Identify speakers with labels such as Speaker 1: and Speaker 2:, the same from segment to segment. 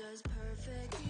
Speaker 1: just perfect.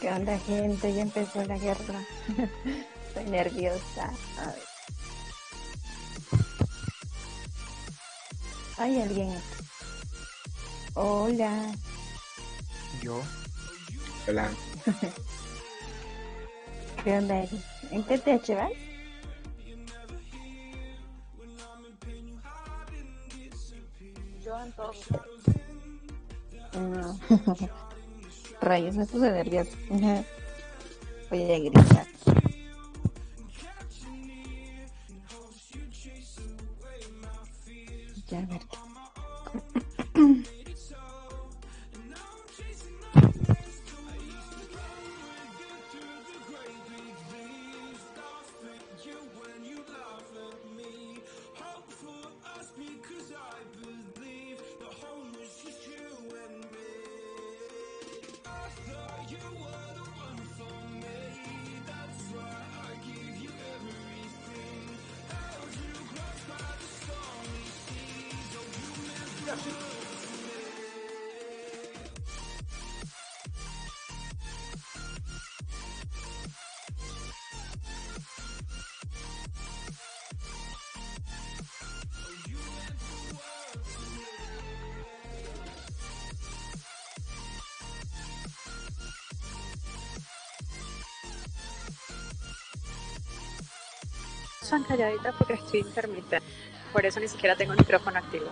Speaker 2: ¿Qué onda, gente? Ya empezó la guerra. Estoy nerviosa. A ver. ¿Hay alguien? aquí? Hola.
Speaker 3: Yo. Hola.
Speaker 2: ¿Qué onda, Eri? ¿En qué te vas? rayos, me puse nerviosa. Voy a gritar.
Speaker 4: Son calladita porque estoy intermitente. Por eso ni siquiera tengo el micrófono activo.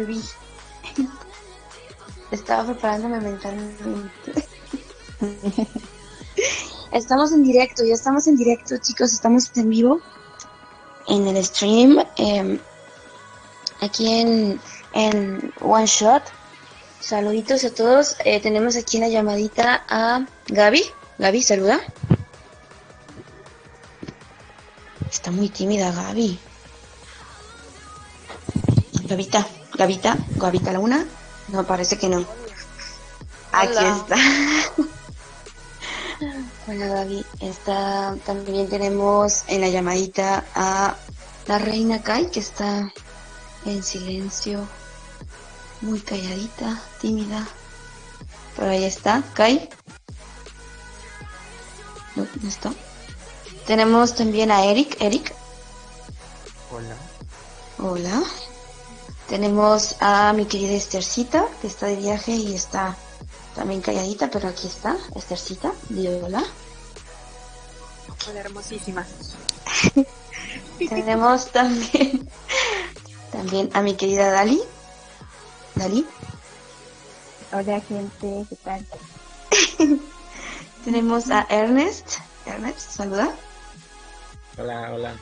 Speaker 5: Volví. Estaba preparándome mentalmente. Estamos en directo, ya estamos en directo, chicos, estamos en vivo en el stream, eh, aquí en, en One Shot. Saluditos a todos. Eh, tenemos aquí en la llamadita a Gaby. Gaby, saluda. Está muy tímida Gaby. Gavita, Gavita, Gavita la una. No, parece que no. Aquí
Speaker 4: Hola.
Speaker 5: está. Hola Gaby. Está, también tenemos en la llamadita a la reina Kai, que está en silencio, muy calladita, tímida. Pero ahí está, Kai. No, no está. Tenemos también a Eric. Eric,
Speaker 3: Hola.
Speaker 5: Hola. Tenemos a mi querida Estercita, que está de viaje y está también calladita, pero aquí está, Estercita. Dile hola.
Speaker 4: Hola, hermosísima.
Speaker 5: Tenemos también, también a mi querida Dali. Dali.
Speaker 2: Hola gente, ¿qué tal?
Speaker 5: Tenemos a Ernest. Ernest, saluda.
Speaker 3: Hola, hola.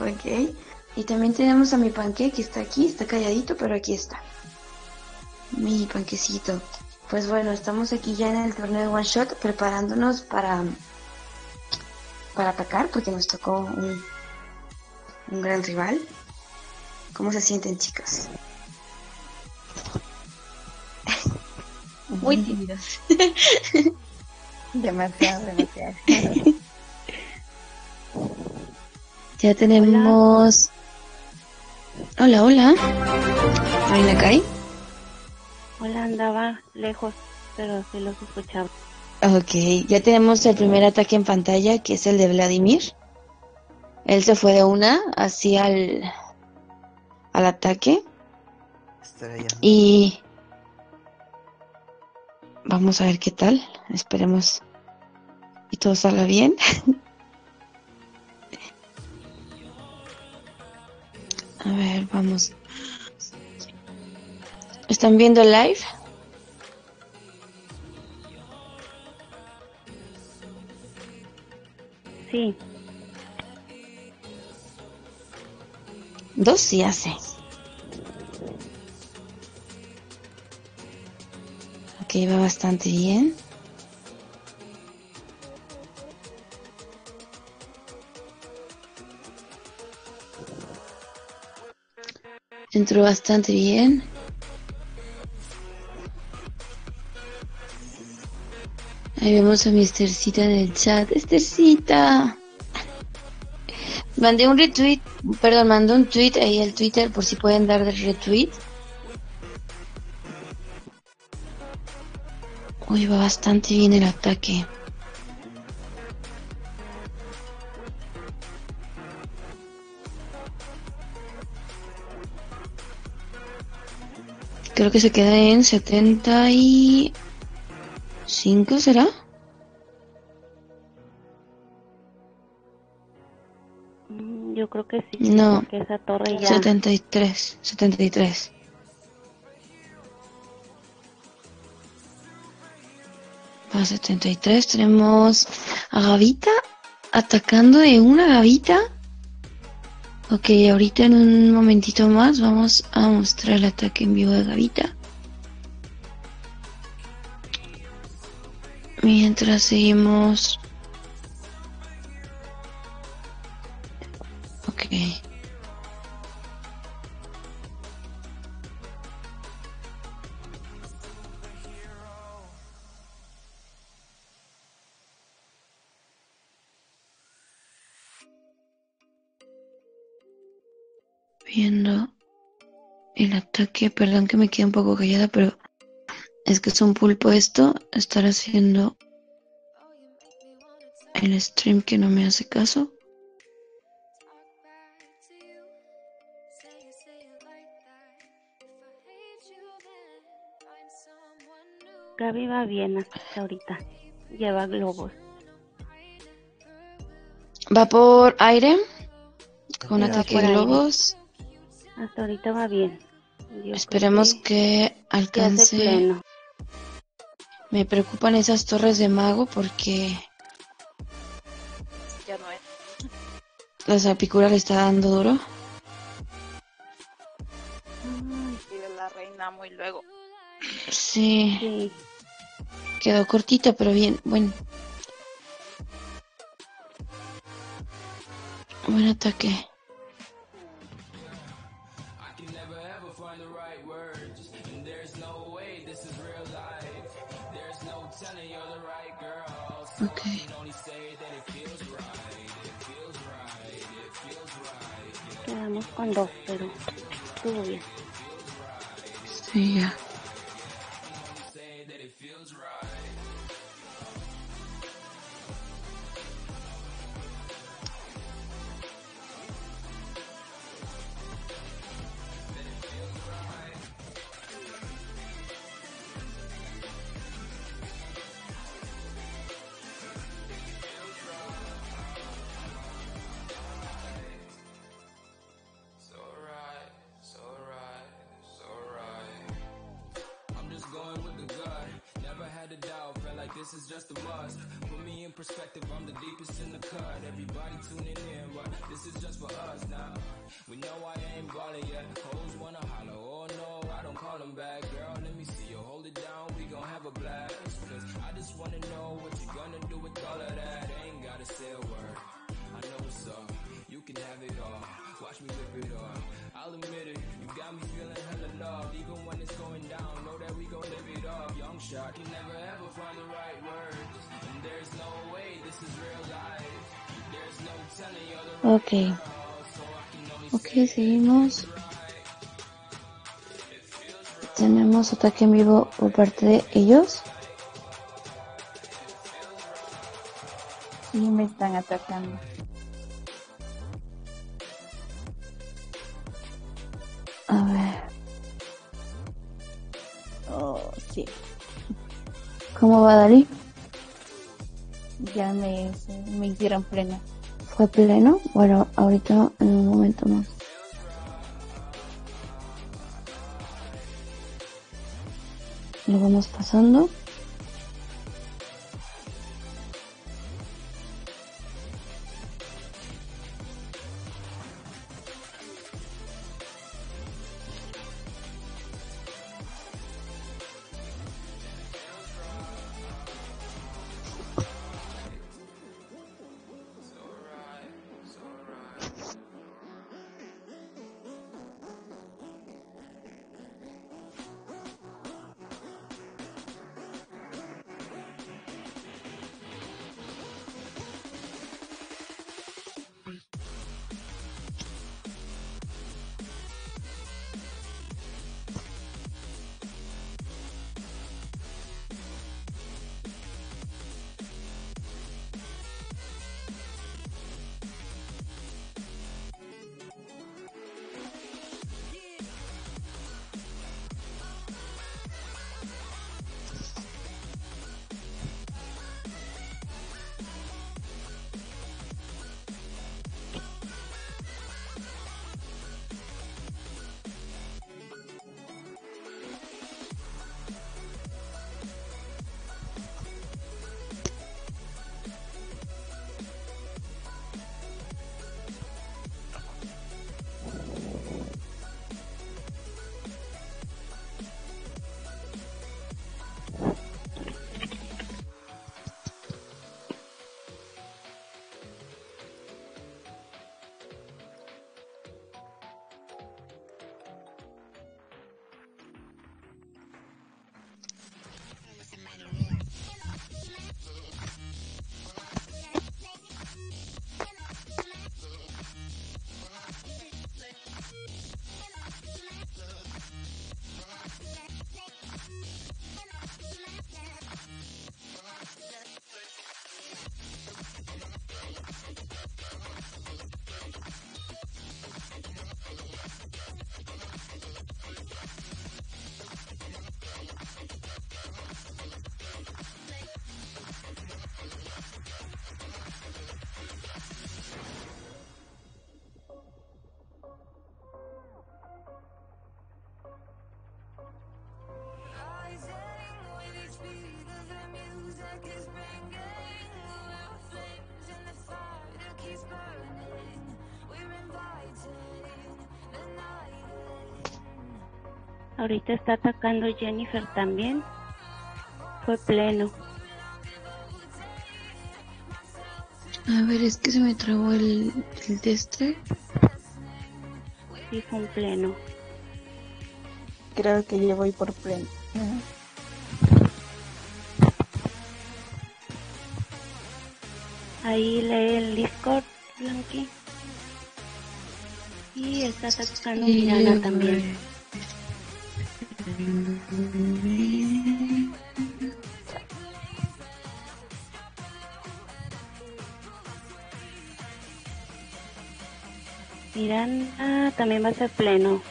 Speaker 5: Ok. Y también tenemos a mi panque que está aquí, está calladito, pero aquí está. Mi panquecito. Pues bueno, estamos aquí ya en el torneo de One Shot preparándonos para, para atacar porque nos tocó un, un gran rival. ¿Cómo se sienten chicas? Muy tímidos.
Speaker 2: Demasiado, demasiado.
Speaker 5: Ya tenemos... Hola, hola. Kai.
Speaker 6: Hola, andaba lejos, pero sí los escuchaba.
Speaker 5: Ok, ya tenemos el primer ataque en pantalla, que es el de Vladimir. Él se fue de una hacia el al ataque
Speaker 3: Estrella.
Speaker 5: y vamos a ver qué tal. Esperemos y todo salga bien. a ver, vamos. ¿Están viendo el live?
Speaker 6: Sí,
Speaker 5: Dos sí hace. Ok, va bastante bien. Entró bastante bien. Ahí vemos a mi Estercita en el chat. Estercita. Mandé un retweet, perdón, mandé un tweet ahí al Twitter por si pueden dar el retweet. Uy, va bastante bien el ataque. Creo que se queda en 75, ¿será?
Speaker 6: mm, yo creo que sí.
Speaker 5: No.
Speaker 6: Porque esa torre ya.
Speaker 5: 73, 73. Va 73, tenemos a Gavita atacando de una Gavita. Ok, ahorita en un momentito más vamos a mostrar el ataque en vivo de Gavita. Mientras seguimos... Ok. el ataque, perdón que me quede un poco callada, pero es que es un pulpo esto, estar haciendo el stream que no me hace caso.
Speaker 6: Gaby va bien hasta ahorita. Lleva globos.
Speaker 5: Va por aire. Con ataque de globos.
Speaker 6: Hasta ahorita va bien.
Speaker 7: Esperemos
Speaker 6: que,
Speaker 7: alcance. Me preocupan esas torres de mago porque.
Speaker 8: Ya no es.
Speaker 7: La salpicura le está dando duro.
Speaker 8: Y la reina muy luego.
Speaker 7: Sí.
Speaker 6: sí.
Speaker 7: Quedó cortita, pero bien, bueno. Buen ataque.
Speaker 6: Quedamos con dos, pero estuvo bien.
Speaker 7: Sí, ya. seguimos. Tenemos ataque en vivo por parte de ellos.
Speaker 9: Sí, me están atacando.
Speaker 7: A ver.
Speaker 9: Oh, sí.
Speaker 7: ¿Cómo va Dalí?
Speaker 9: Ya me, me hicieron pleno.
Speaker 7: ¿Fue pleno? Bueno, ahorita en un momento más. lo vamos pasando.
Speaker 6: Está atacando Jennifer también. Fue pleno.
Speaker 5: A ver, es que se me trabó el, el de este.
Speaker 6: Sí, fue un pleno.
Speaker 2: Creo que yo voy por pleno.
Speaker 6: Ahí lee el Discord, Blanqui. Y está atacando
Speaker 5: Sí,
Speaker 6: Mirana también. También va a ser pleno.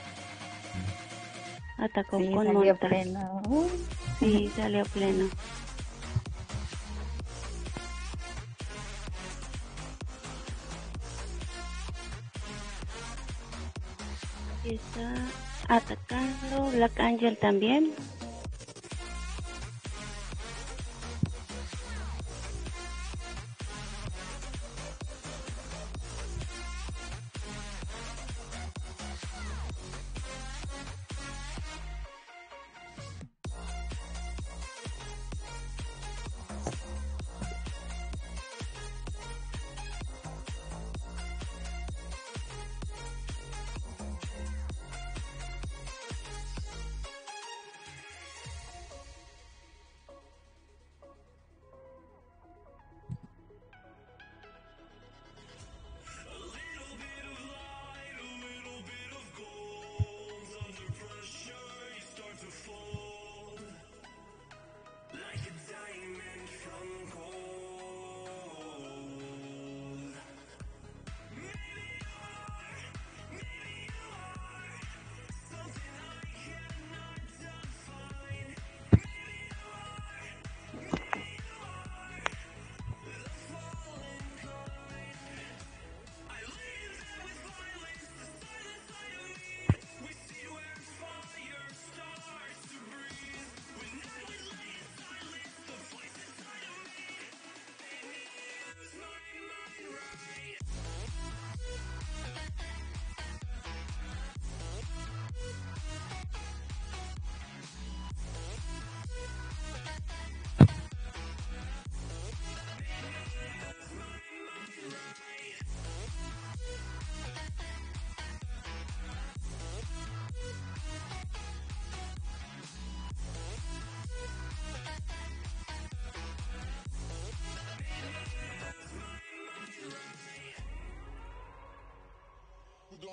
Speaker 6: Atacó
Speaker 2: Sí,
Speaker 6: con
Speaker 2: salió
Speaker 6: montas.
Speaker 2: pleno.
Speaker 6: Sí, salió pleno. Está atacando Black Angel también.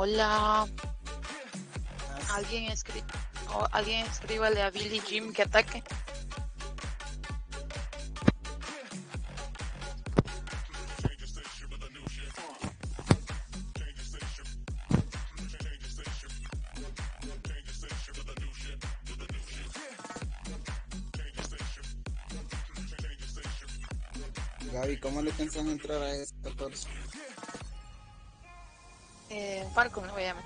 Speaker 8: Hola. Alguien escri o alguien escríbale a Billy Jim que ataque.
Speaker 10: Gaby, ¿cómo le piensas entrar a ese
Speaker 8: Falcon lo voy a llamar.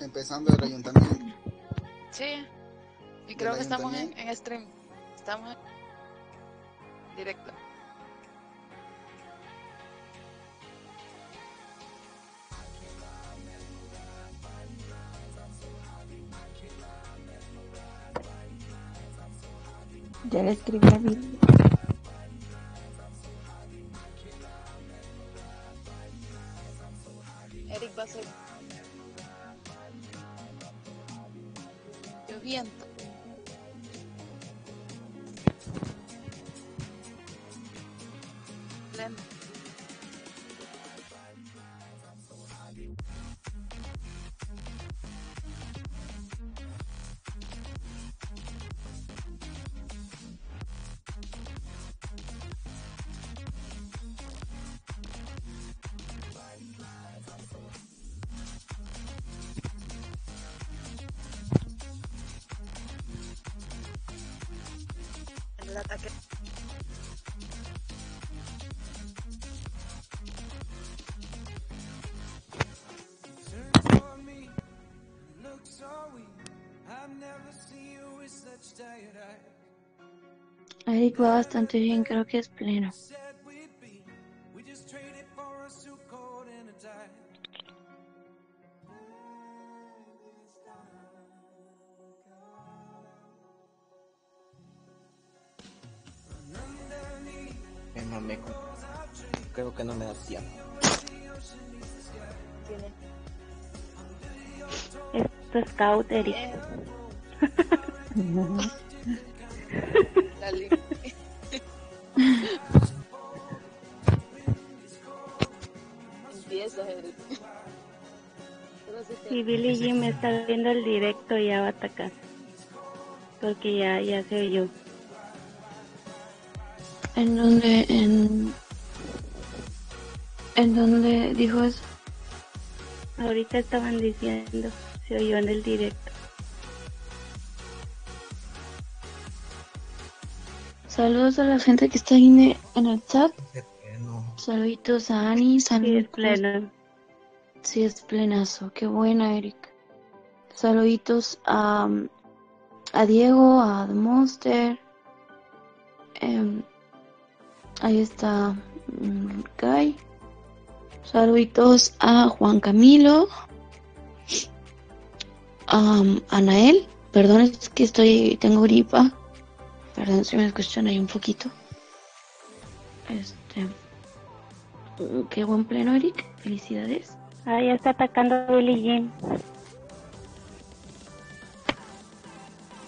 Speaker 10: Empezando del ayuntamiento.
Speaker 8: Sí. Y creo
Speaker 10: ¿Del
Speaker 8: que estamos en, en stream. Estamos en directo.
Speaker 2: Ya le escribí a Billy.
Speaker 8: Va
Speaker 5: bastante bien, creo que es pleno.
Speaker 3: Me mamé con... Creo que no me da tiempo.
Speaker 6: Esto es Scout, Eric. Está viendo el directo y ya va a atacar. Porque ya, ya se oyó.
Speaker 5: ¿En dónde, en, en dónde dijo eso?
Speaker 6: Ahorita estaban diciendo, se oyó en el directo.
Speaker 5: Saludos a la gente que está ahí en el chat. Saluditos a Ani,
Speaker 6: Sí, es pleno.
Speaker 5: Sí, es plenazo. Qué buena, Eric. Saluditos a, a Diego, a The Monster. Em, ahí está mm, Guy. Saluditos a Juan Camilo. A Anael. Perdón, es que estoy, tengo gripa. Perdón si me escuchan ahí un poquito. Este. mm, Qué buen pleno, Eric. Felicidades.
Speaker 6: Ah, ya está atacando Billy Jim.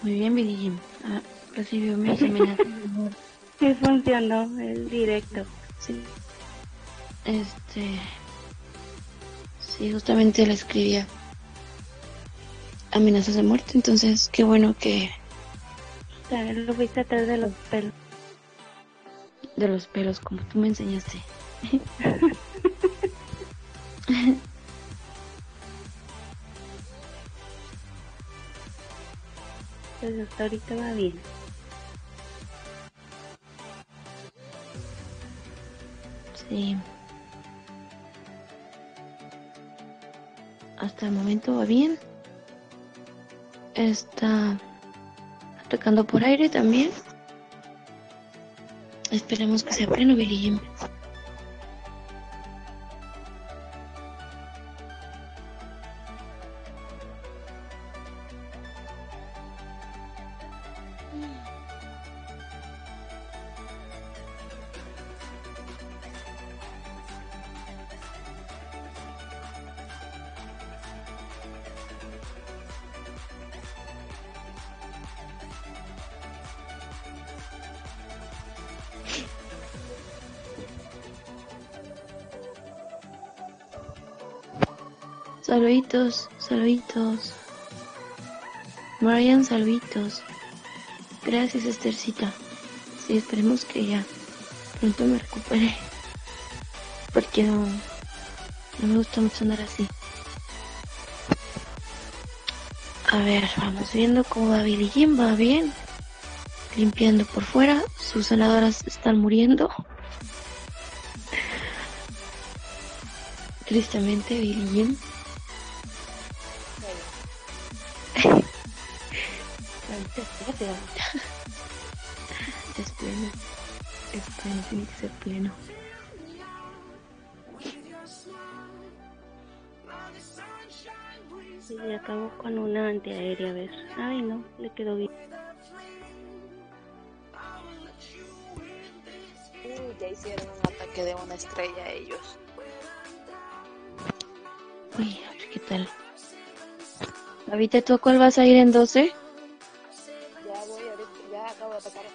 Speaker 5: Muy bien, Billy Jim. Ah, recibió mis amenazas.
Speaker 6: Sí funcionó el directo.
Speaker 5: Sí. Este. Sí, justamente le escribía amenazas de muerte. Entonces, qué bueno que
Speaker 6: También lo fuiste atrás de los pelos.
Speaker 5: de los pelos, como tú me enseñaste.
Speaker 6: Hasta ahorita va bien.
Speaker 5: Sí. Hasta el momento va bien. Está atacando por aire también. Esperemos que pleno, Billy Jim. Saluditos, saluditos. Marian, saluditos. Gracias, Estercita. Sí, esperemos que ya pronto me recupere. Porque no, no me gusta mucho andar así. A ver, vamos viendo cómo va Billie Jean. Va bien. Limpiando por fuera. Sus sanadoras están muriendo. Tristemente, Billie Jean.
Speaker 6: quedó bien.
Speaker 8: Uh, ya hicieron un ataque de una estrella ellos.
Speaker 5: Uy, a ver qué tal. Ahorita tú a cuál vas a ir en 12? Ya voy, ahorita, ya acabo de atacar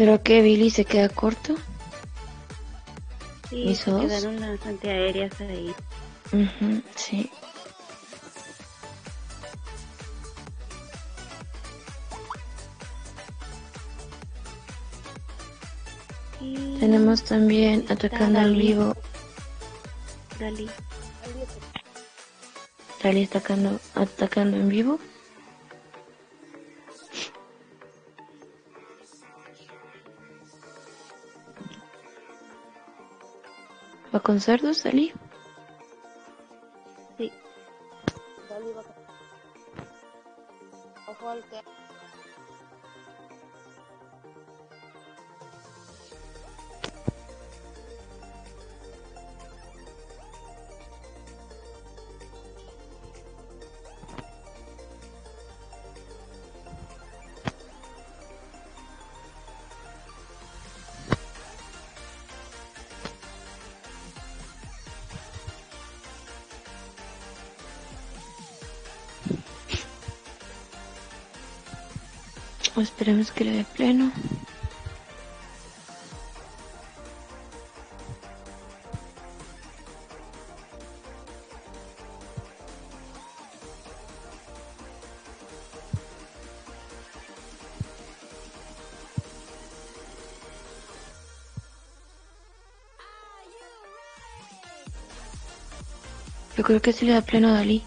Speaker 5: Creo que Billy se queda corto.
Speaker 6: Sí,
Speaker 5: ¿Hizo
Speaker 6: se quedaron las antiaéreas ahí.
Speaker 5: Ujú, sí.
Speaker 6: Y
Speaker 5: Tenemos también atacando en
Speaker 6: Dalí.
Speaker 5: vivo.
Speaker 6: Dalí.
Speaker 5: Dalí atacando, atacando en vivo. ¿Va con cerdos, Dalí?
Speaker 6: Sí.
Speaker 8: Ojo al que.
Speaker 5: Esperemos que le dé pleno. Yo creo que sí le da pleno a Dalí.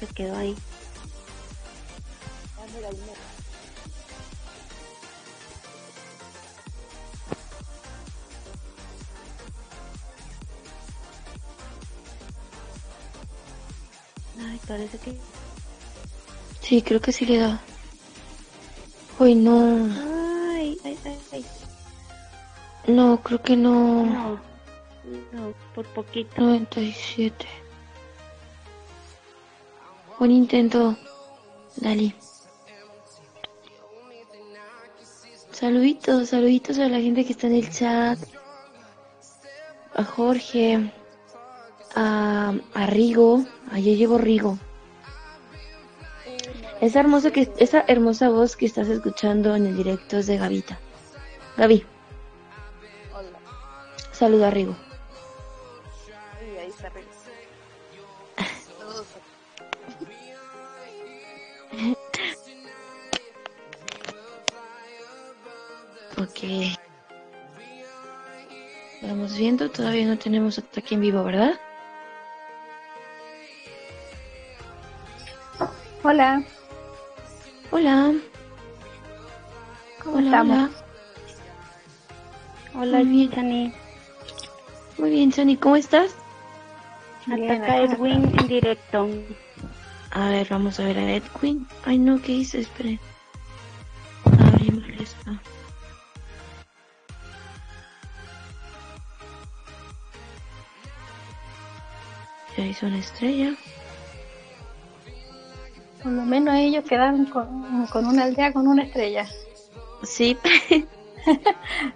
Speaker 6: Se quedó ahí. Ay, parece que...
Speaker 5: Sí, creo que sí le da. Uy, no.
Speaker 6: Ay, ay, ay, ay.
Speaker 5: No, creo que no.
Speaker 6: No, no, por poquito.
Speaker 5: 97. Buen intento, Dali. Saluditos, saluditos a la gente que está en el chat. A Jorge. A, a Rigo. Ayer llevo Rigo. Esa hermosa, que, esa hermosa voz que estás escuchando en el directo es de Gavita. Gaby,
Speaker 8: Hola.
Speaker 5: saluda a Rigo. Vamos viendo, todavía no tenemos ataque en vivo, ¿verdad?
Speaker 2: Hola,
Speaker 5: Hola.
Speaker 2: ¿cómo
Speaker 5: Hola,
Speaker 2: estamos?
Speaker 5: hola.
Speaker 6: Hola,
Speaker 5: Muy bien.
Speaker 6: Chani.
Speaker 5: Muy bien, Sani, ¿cómo estás?
Speaker 2: Bien,
Speaker 6: Ataca Edwin en directo.
Speaker 5: A ver, vamos a ver a Edwin. Ay, no, ¿qué hice? Esperen. Hizo una estrella.
Speaker 2: Por lo menos ellos quedaron con, con una aldea con una estrella.
Speaker 5: Sí,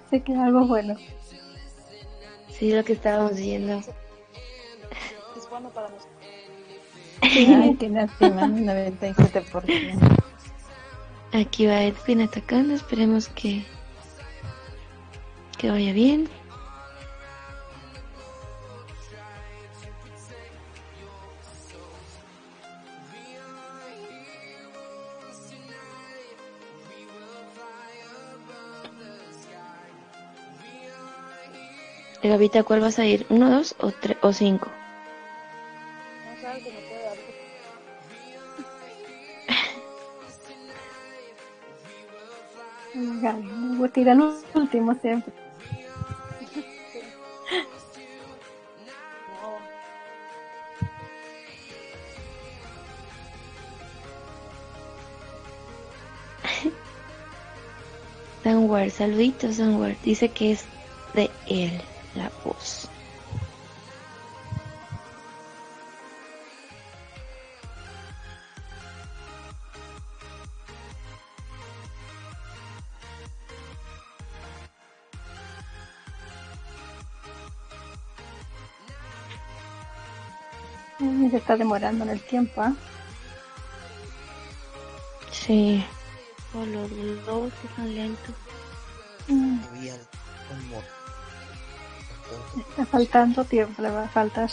Speaker 2: Así que algo bueno.
Speaker 5: sí, lo que estábamos viendo.
Speaker 8: Es bueno para nosotros.
Speaker 2: Ay, tiene encima un 97%.
Speaker 5: Aquí va Edwin atacando. Esperemos que, que vaya bien. Gavita, ¿cuál vas a ir? ¿Uno, dos o, tres, o cinco?
Speaker 8: No que dar.
Speaker 2: Gaby, último siempre.
Speaker 5: Saluditos. Dice que es de él la voz.
Speaker 2: Se está demorando en el tiempo, ¿eh?
Speaker 5: Sí.
Speaker 6: Por los globos son lentos.
Speaker 2: Mm. Está faltando tiempo, le va a faltar.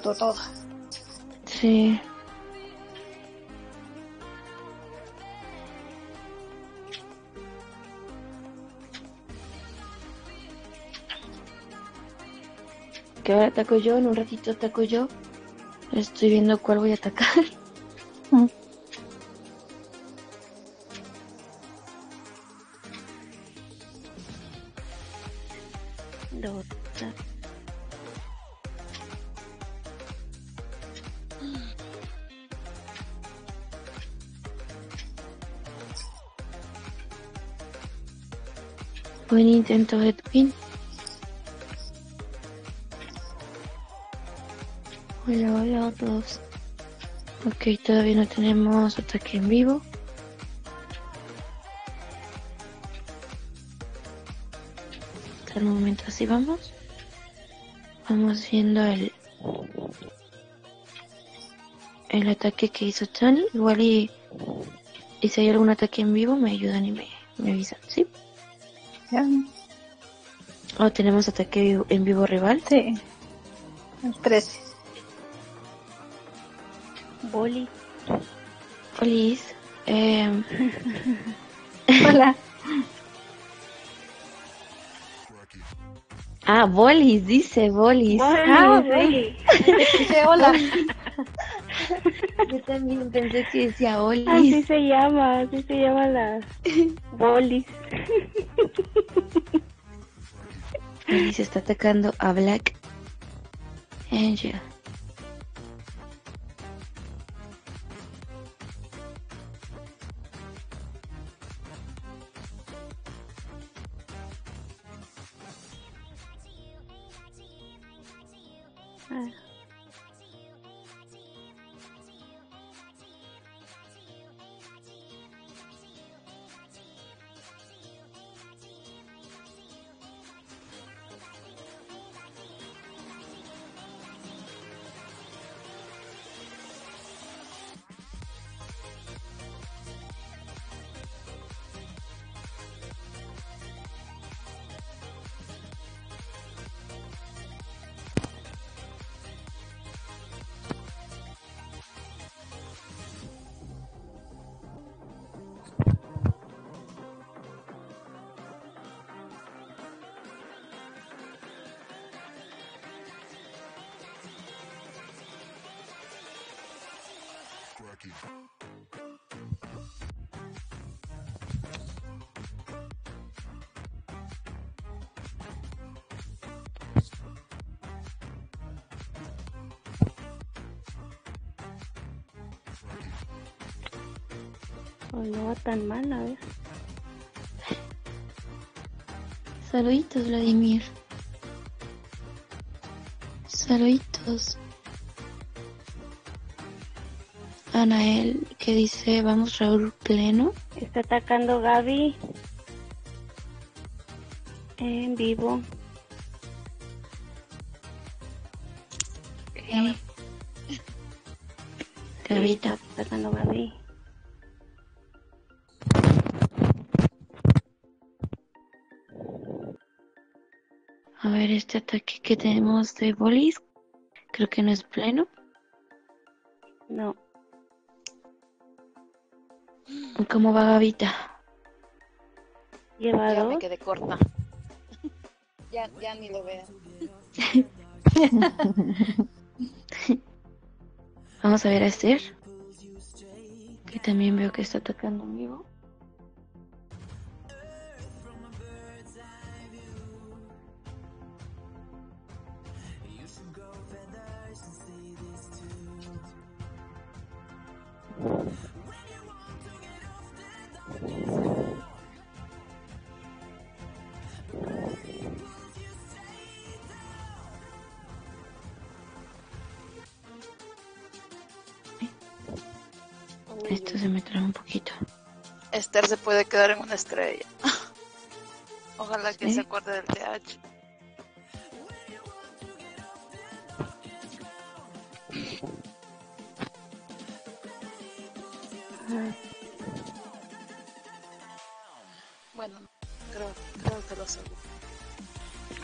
Speaker 2: Todo.
Speaker 5: Sí. Que ahora ataco yo, en un ratito ataco yo. Estoy viendo cuál voy a atacar. Buen intento, Edwin. Hola, hola a todos. Ok, todavía no tenemos ataque en vivo. Hasta el momento así vamos. Vamos viendo el el ataque que hizo Tony. Igual y, si hay algún ataque en vivo me ayudan y me, me avisan, ¿sí? ¿O tenemos ataque en vivo rival?
Speaker 2: Sí. El 13.
Speaker 6: Boli.
Speaker 5: Feliz. Eh,
Speaker 2: Hola.
Speaker 5: ah, bolis, dice bolis.
Speaker 6: Boli,
Speaker 5: Ah.
Speaker 2: Dice hola.
Speaker 5: Yo también pensé que decía
Speaker 6: Así
Speaker 5: bolis.
Speaker 6: se llama, así se llama la bolis.
Speaker 5: Bolis está atacando a Black Angel.
Speaker 6: Tan mal, a ver.
Speaker 5: Saluditos, Vladimir. Saluditos. Anael, que dice, vamos Raúl pleno.
Speaker 6: Está atacando Gaby. En vivo.
Speaker 5: Ok. Gavita.
Speaker 6: Está atacando Gaby.
Speaker 5: Ataque que tenemos de bolis, creo que no es pleno.
Speaker 6: No.
Speaker 5: ¿Cómo va Gavita?
Speaker 6: Lleva
Speaker 8: Ya me quedé corta. Ya, ya ni lo veo.
Speaker 5: Vamos a ver a Esther, que también veo que está atacando en vivo. Eh, esto se me trae un poquito.
Speaker 8: Esther se puede quedar en una estrella. Ojalá que
Speaker 5: ¿Eh?
Speaker 8: se acuerde del TH.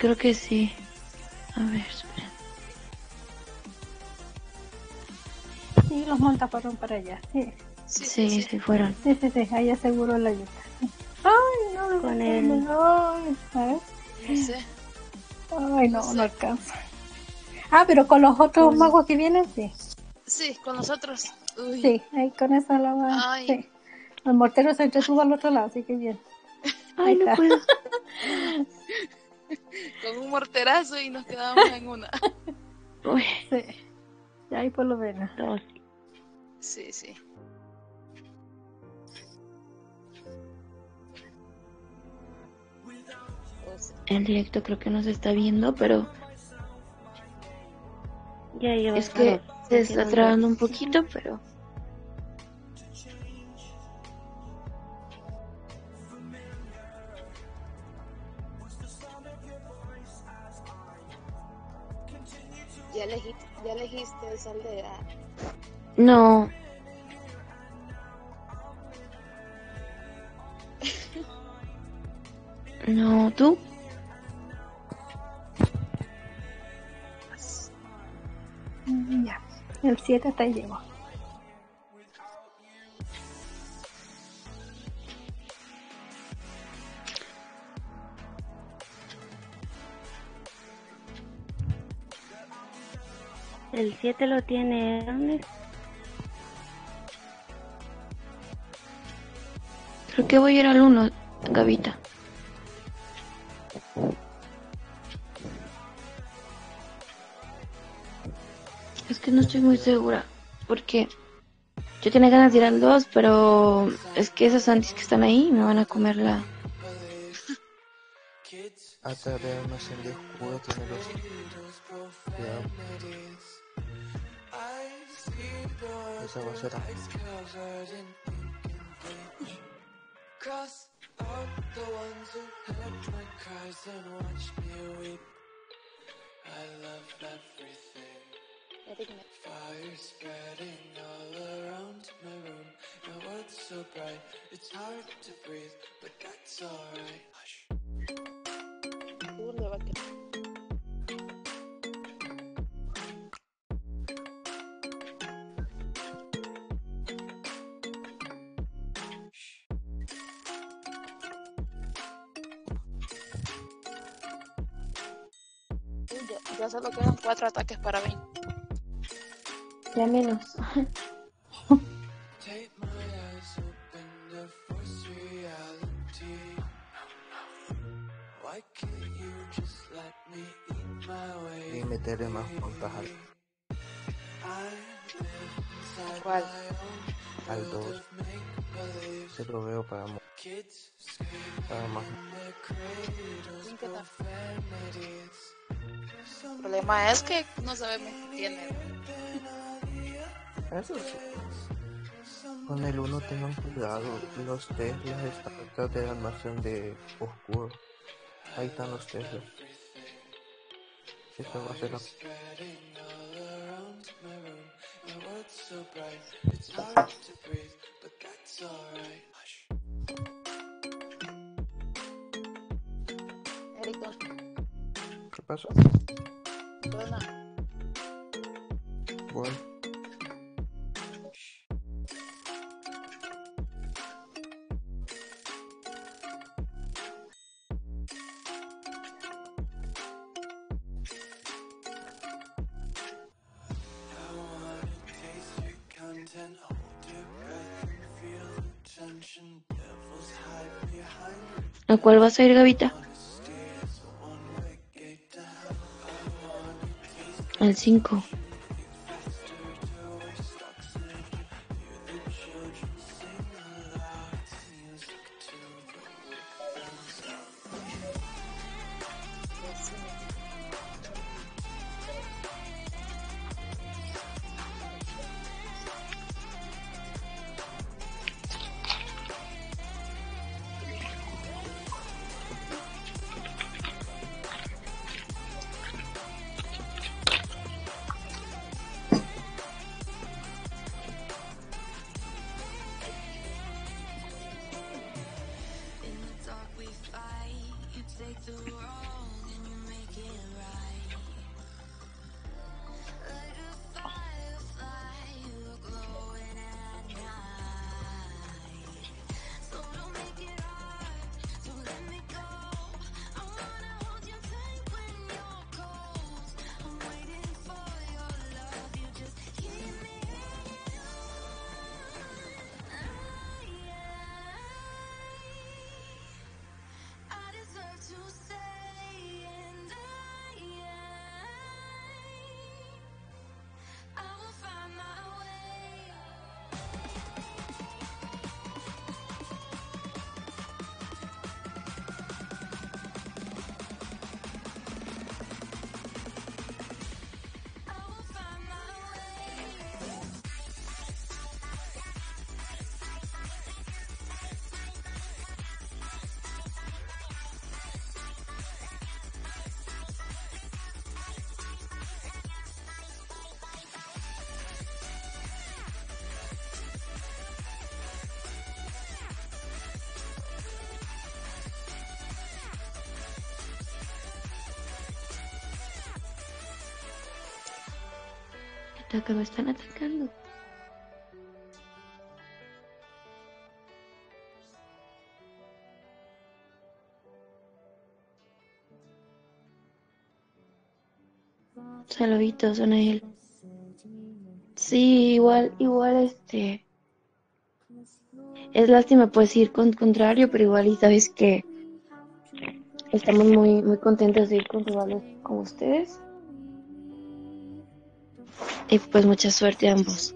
Speaker 8: Creo que
Speaker 5: sí. A ver, espera.
Speaker 2: Sí, los monta fueron para allá. Sí,
Speaker 8: Sí,
Speaker 5: Sí, se fueron.
Speaker 2: sí, sí, sí, ahí aseguró la ayuda. Ay, no, no,
Speaker 6: Con
Speaker 2: no,
Speaker 6: el-
Speaker 2: no, ay, ¿sabes?
Speaker 8: No sé.
Speaker 2: Ay, no, no alcanza. Ah, pero con los otros magos que vienen, sí.
Speaker 8: Sí, con nosotros. Uy,
Speaker 2: Sí, ahí con esa la va.
Speaker 8: Ay.
Speaker 2: Sí. El mortero se entretuvo al otro lado, así que bien.
Speaker 5: Ay, no
Speaker 2: está.
Speaker 5: puedo.
Speaker 8: morterazo y nos quedamos en una.
Speaker 5: Uy,
Speaker 2: Sí. Ya ahí por lo menos.
Speaker 5: dos.
Speaker 8: Sí, sí.
Speaker 5: El directo creo que no se está viendo, pero
Speaker 6: Ya
Speaker 5: es que se está trabando un poquito, pero no. No, tú.
Speaker 2: Ya. El 7 hasta ahí llegó.
Speaker 6: El 7 lo tiene Ernest.
Speaker 5: Creo que voy a ir al 1, Gavita. Es que no estoy muy segura, porque yo tenía ganas de ir al 2, pero es que esos antis que están ahí me van a comer la...
Speaker 3: Hasta de almacén de escudo tiene los.
Speaker 7: Me weep. I love everything. Fire spreading all around my room. My world's so bright, it's hard to breathe, but that's alright. Hush.
Speaker 8: Ya, solo quedan cuatro ataques para mí.
Speaker 5: Ya menos.
Speaker 3: Y meterle más puntas al,
Speaker 8: ¿Cuál?
Speaker 3: al 2. Se lo veo para, para más.
Speaker 8: El problema es que no sabemos qué tiene.
Speaker 3: Eso sí. Con el 1 tengan cuidado. Los Teslas están detrás del almacén de oscuro. Ahí están los Teslas. Esto va a ser la...
Speaker 7: so bright,
Speaker 5: ¿A cuál vas a ir, Gavita? Al 5. Ataca, me están atacando. Saluditos, Anael. Sí, igual, igual, este. Es lástima pues ir con contrario, pero igual y sabes que estamos muy, muy contentos de ir con rivales como ustedes. Y pues mucha suerte a ambos.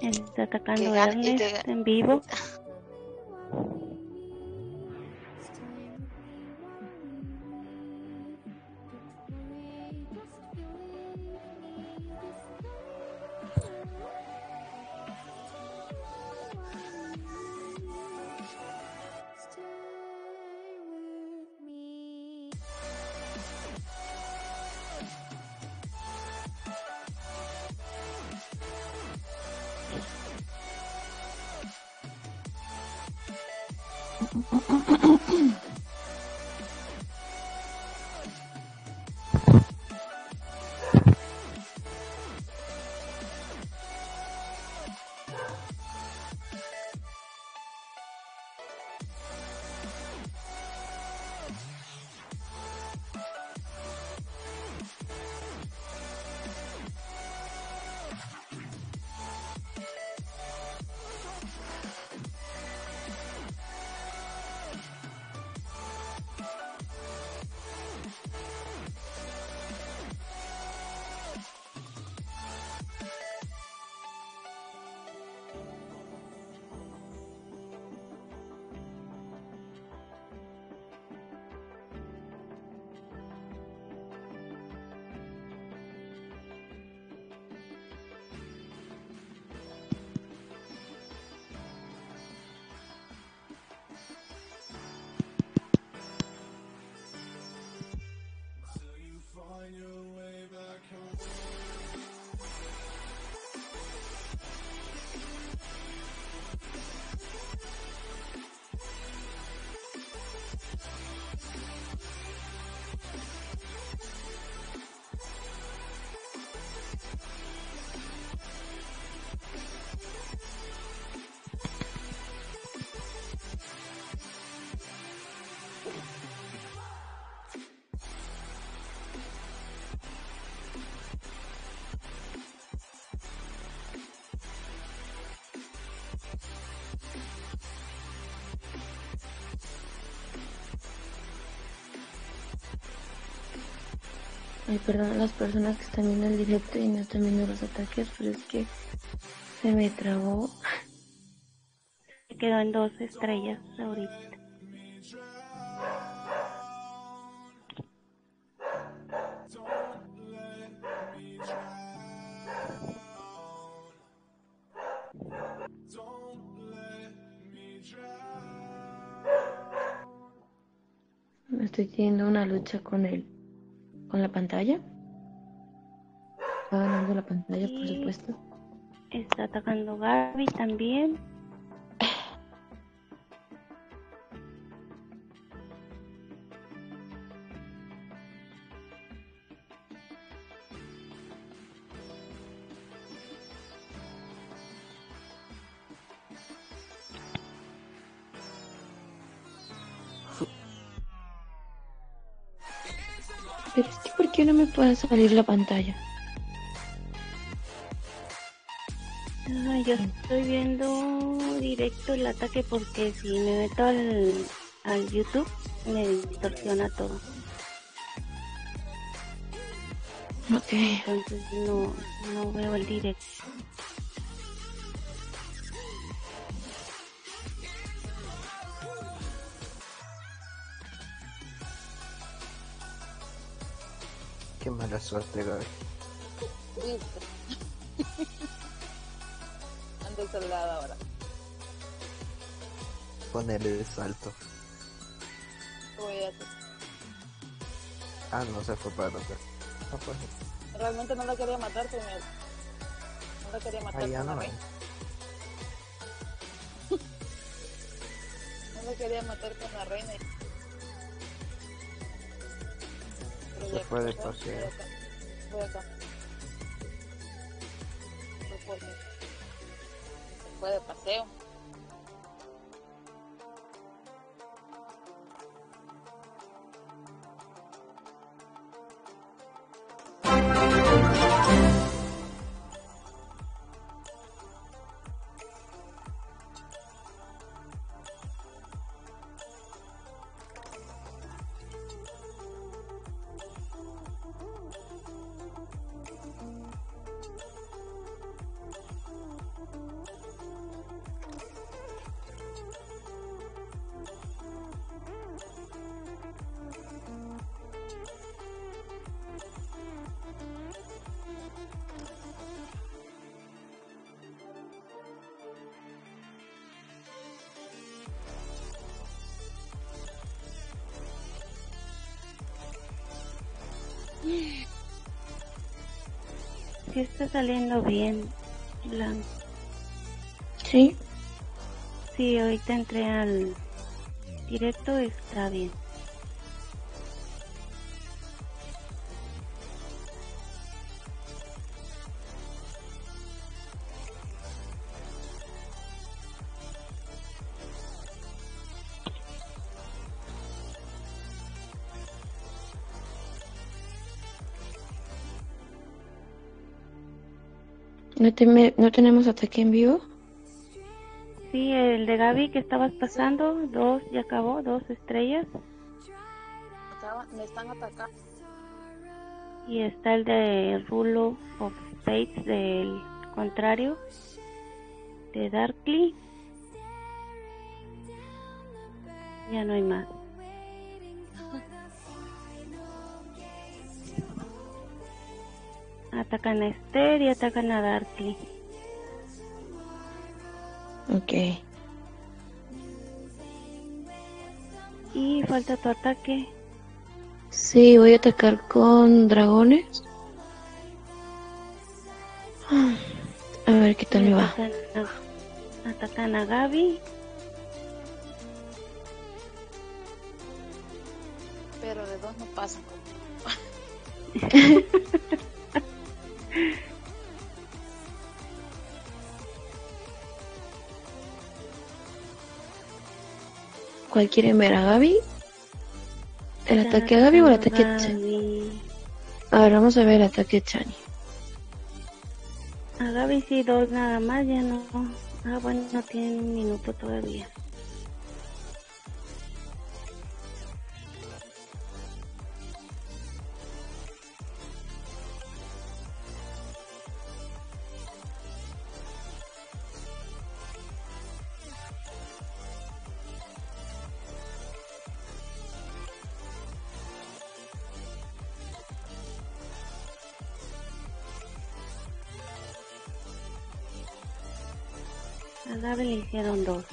Speaker 6: Él está atacando a Ernest en vivo.
Speaker 5: Ay, perdón a las personas que están viendo el directo y no están viendo los ataques, pero es que se me trabó.
Speaker 6: Quedó en dos estrellas ahorita.
Speaker 5: Estoy teniendo una lucha con con la pantalla. Va ganando la pantalla, por supuesto.
Speaker 6: Está atacando Gaby también.
Speaker 5: ¿Por qué no me puede salir la pantalla?
Speaker 6: Ay, yo estoy viendo directo el ataque porque si me meto al, al YouTube me distorsiona todo.
Speaker 5: Ok.
Speaker 6: Entonces no, no veo el directo.
Speaker 3: Suerte, Gaby.
Speaker 8: Ando el celular ahora.
Speaker 3: Ponerle de salto.
Speaker 8: Voy a hacer.
Speaker 3: Ah, no, se fue para otra. Ah, pues.
Speaker 8: Realmente no la quería matar con él. No la quería matar
Speaker 3: Ah,
Speaker 8: la
Speaker 3: no.
Speaker 8: reina. No la quería matar con la reina. y- Pero
Speaker 3: Se fue de paseo
Speaker 8: estoy acá. No puedo. Se fue de paseo.
Speaker 6: Sí está saliendo bien, Blanco.
Speaker 5: Sí.
Speaker 6: Sí, ahorita entré al directo, está bien.
Speaker 5: ¿No, teme- ¿No tenemos ataque en vivo?
Speaker 6: Sí, el de Gaby que estabas pasando, dos, ya acabó, dos estrellas.
Speaker 8: Me están atacando.
Speaker 6: Y está el de Rulo of Fates del contrario, de Darkly. Ya no hay más. Atacan a Esther y atacan a Darkly.
Speaker 5: Ok.
Speaker 6: Y falta tu ataque.
Speaker 5: Sí, voy a atacar con dragones. A ver qué tal me va.
Speaker 6: Atacan a, atacan a Gaby.
Speaker 8: Pero de dos no pasan.
Speaker 5: ¿Cuál quieren ver a Gaby? ¿El ataque a Gaby o el ataque a Chani? A ver, vamos a ver el ataque a Chani.
Speaker 6: A Gaby sí, dos nada más, ya no. Ah, bueno, no tienen un minuto todavía. Le hicieron dos.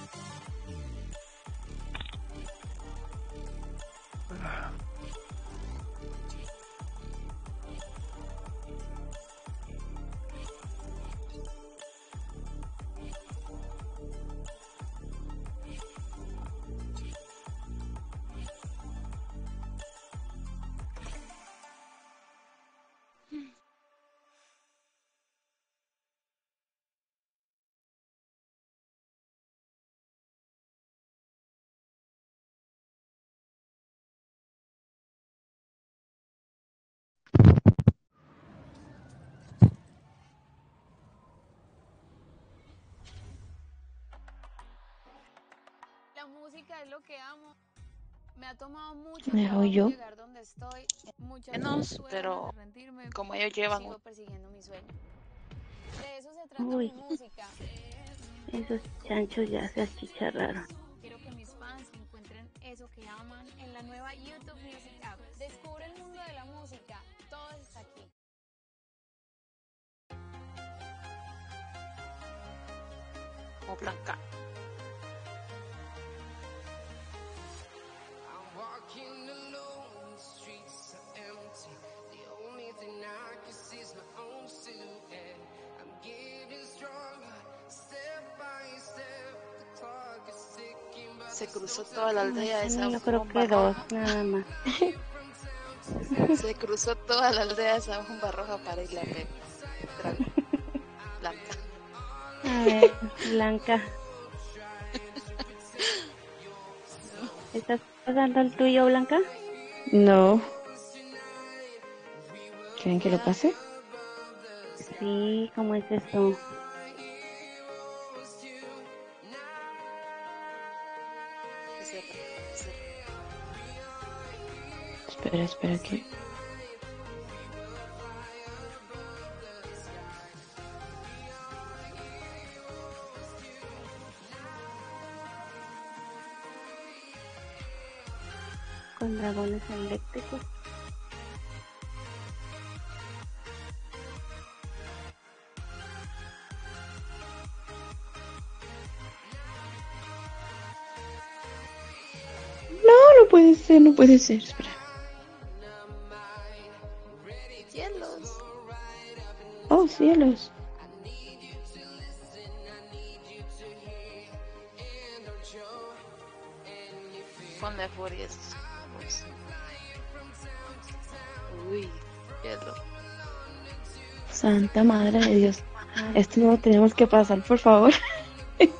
Speaker 11: Música es lo que amo. Me ha tomado mucho
Speaker 5: ¿Me
Speaker 11: trabajo
Speaker 5: voy yo?
Speaker 11: llegar donde estoy. Muchas
Speaker 8: Menos, pero
Speaker 11: rendirme,
Speaker 8: como ellos llevan
Speaker 11: sigo
Speaker 8: un-
Speaker 11: persiguiendo mi sueño. De eso se trata
Speaker 6: Uy.
Speaker 11: mi música.
Speaker 6: Esos chanchos ya se achicharraron.
Speaker 11: Quiero que mis fans encuentren eso que aman en la nueva YouTube Music App. Descubre el mundo de la música. Todo está aquí.
Speaker 8: Como Blanca.
Speaker 7: Walking alone, the streets are empty. The only thing I can see is my own silhouette. I'm getting stronger, step by step. The clock is ticking, but
Speaker 8: Se cruzó toda la aldea esa
Speaker 6: Yo creo que dos, nada más.
Speaker 8: Se cruzó toda la aldea esa bomba roja para irle a ver. Blanca.
Speaker 6: A A ver, Blanca. ¿Estás pasando el tuyo, Blanca?
Speaker 5: No. ¿Quieren que lo pase?
Speaker 6: Sí, ¿cómo es eso?
Speaker 5: Espera, espera que.
Speaker 6: Eléctricos.
Speaker 5: No, no puede ser, no puede ser. Espera.
Speaker 8: Cielos.
Speaker 5: Oh, cielos. Santa Madre de Dios. Esto no lo tenemos que pasar, por favor.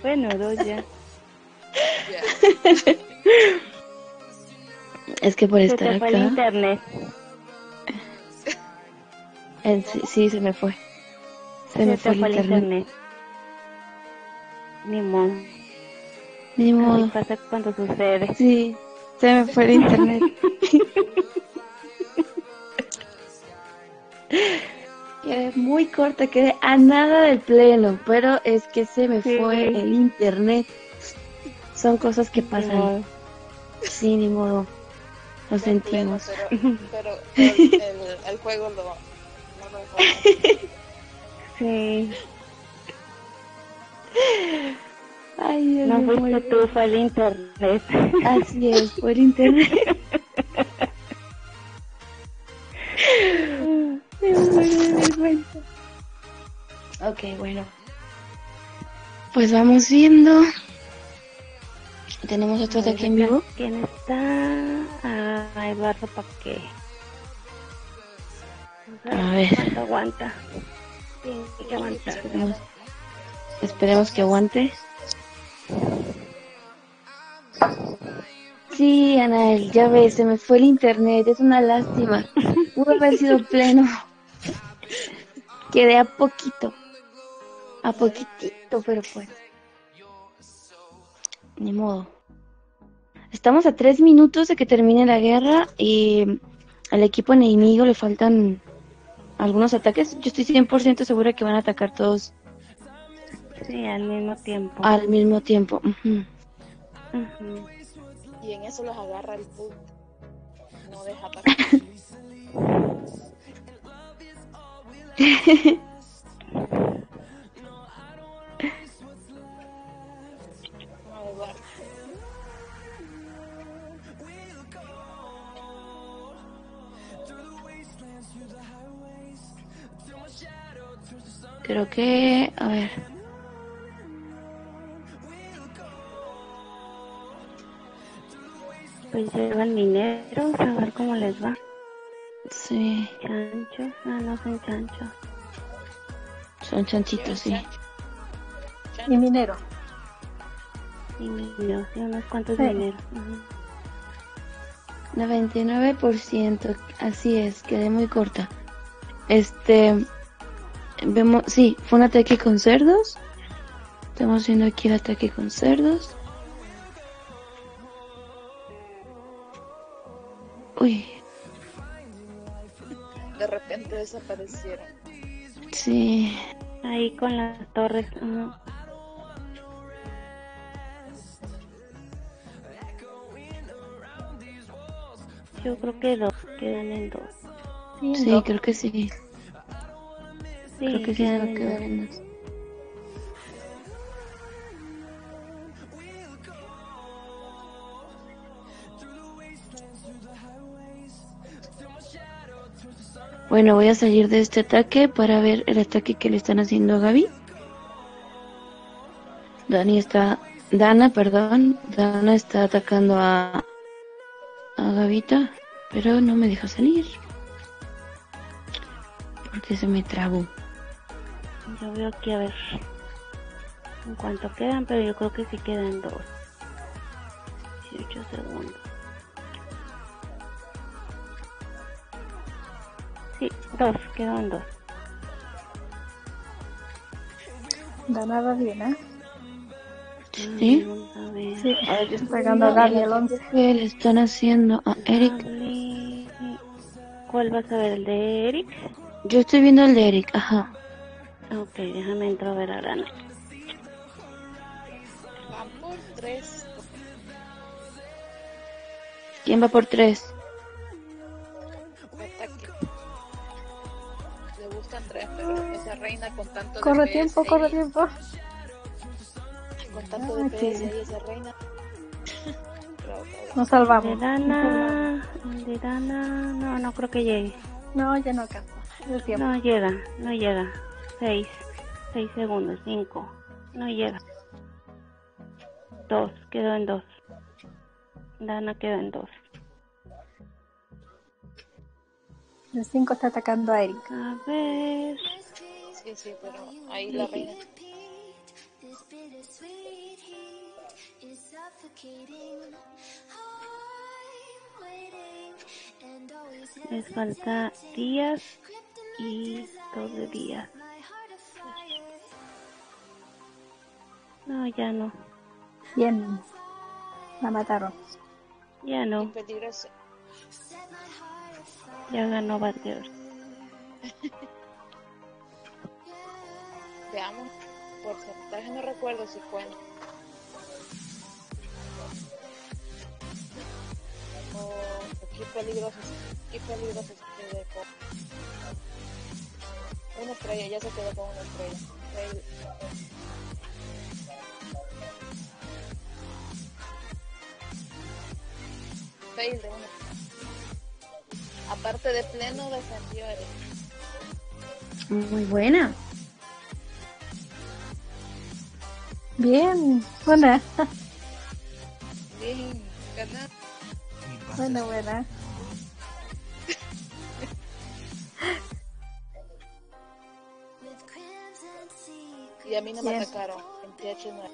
Speaker 6: Bueno, dos ya.
Speaker 5: Es que por
Speaker 6: Se
Speaker 5: estar
Speaker 6: te fue el internet.
Speaker 5: eh, sí, sí, se me fue. Se, me
Speaker 6: te
Speaker 5: fue el internet.
Speaker 6: Ni modo.
Speaker 5: Ni
Speaker 6: Así
Speaker 5: modo.
Speaker 6: pasa cuando sucede.
Speaker 5: Sí, se me fue el internet. Quedé muy corta, quedé a nada del pleno, pero es que se me
Speaker 6: Sí.
Speaker 5: fue el internet. Son cosas que pasan. Sí, ni modo. Lo sentimos.
Speaker 8: Pero, pero el, el, el juego lo, no lo dejó.
Speaker 6: Sí.
Speaker 5: Ay, Dios
Speaker 6: No
Speaker 5: me
Speaker 6: fuiste tú, fue el internet.
Speaker 5: Así es, por internet. Ok, bueno. Pues vamos viendo. Tenemos otro de aquí en vivo.
Speaker 6: ¿Quién está? Ah, Eduardo Paque.
Speaker 5: A ver.
Speaker 6: ¿Cuánto aguanta? Tiene que aguantar.
Speaker 5: Esperemos, esperemos que aguante. Sí, Anael, ya ves, se me fue el internet, es una lástima. Pudo haber sido pleno. Quedé a poquito. A poquitito, pero pues. Ni modo. Estamos a tres minutos de que termine la guerra y al equipo enemigo le faltan algunos ataques. Yo estoy 100% segura que van a atacar todos
Speaker 6: Sí, al mismo tiempo.
Speaker 5: al mismo tiempo.
Speaker 8: Y en eso los agarra el bug. No deja atacar.
Speaker 5: Creo que, a ver,
Speaker 6: Pues llevan mineros, a ver cómo les va.
Speaker 5: Sí,
Speaker 6: Chanchos, ah, no son chanchos.
Speaker 5: son chanchitos, sí.
Speaker 4: Y minero.
Speaker 6: Y mineros, sí, unos cuantos
Speaker 4: Sí.
Speaker 6: mineros. Ujú.
Speaker 5: 99%, así es, quedé muy corta. Este, vemos, sí, fue un ataque con cerdos. Estamos viendo aquí el ataque con cerdos. Uy,
Speaker 8: De repente desaparecieron.
Speaker 5: sí,
Speaker 6: Ahí con las torres. ujú. Yo creo que dos, quedan en dos.
Speaker 5: sí, creo que sí.
Speaker 6: Sí,
Speaker 5: Creo que sí
Speaker 6: quedan en dos.
Speaker 5: Bueno, voy a salir de este ataque para ver el ataque que le están haciendo a Gaby. Dani está, Dana, perdón, Dana está atacando a, a Gavita, pero no me deja salir. Porque se me trabó.
Speaker 6: Yo veo aquí a ver en cuánto quedan, pero yo creo que sí quedan dos. 18 segundos. Sí, dos, quedan dos.
Speaker 2: Dana va bien, ¿eh?
Speaker 5: ¿Sí?
Speaker 6: Vamos a ver.
Speaker 2: Sí,
Speaker 5: A ver, yo
Speaker 2: está ganando Gaby el 11.
Speaker 5: ¿Qué le están haciendo a Eric?
Speaker 6: ¿Cuál vas a ver? ¿El de Eric?
Speaker 5: Yo estoy viendo el de Eric, ajá.
Speaker 6: Ok, déjame entrar a ver a.
Speaker 8: Van por tres.
Speaker 5: ¿Quién va por tres?
Speaker 8: Le gustan tres, pero esa reina con tanto
Speaker 2: Corre
Speaker 8: DPS
Speaker 2: tiempo,
Speaker 8: y-
Speaker 2: corre tiempo.
Speaker 8: Con tanto
Speaker 2: Ah,
Speaker 8: DPS
Speaker 2: sí.
Speaker 8: y esa reina.
Speaker 2: Nos
Speaker 6: De
Speaker 2: salvamos.
Speaker 6: Dana, de Dana, no, no creo que llegue.
Speaker 2: No, ya no alcanza. El tiempo.
Speaker 6: No llega, no llega. Seis, seis segundos, cinco, no llega. Dos, quedó en dos. Dana quedó en dos.
Speaker 2: El 5 está atacando a Eric.
Speaker 6: A ver,
Speaker 8: Sí, sí, pero ahí la reina.
Speaker 6: Les falta días y dos de días. No, ya no,
Speaker 2: Bien. La mataron.
Speaker 6: ya no,
Speaker 8: Peligroso.
Speaker 6: Ya ganó Girls.
Speaker 8: Veamos. Porcentaje no recuerdo si cuenta. O qué peligroso, qué peligroso se quede con una estrella, ya se quedó con una estrella. Fail de una. Aparte de pleno descendió.
Speaker 5: Muy buena.
Speaker 2: Bien. Buena.
Speaker 8: Bien.
Speaker 2: Buena, buena.
Speaker 1: Crimson secrets,
Speaker 8: Y a mí no me atacaron en TH9.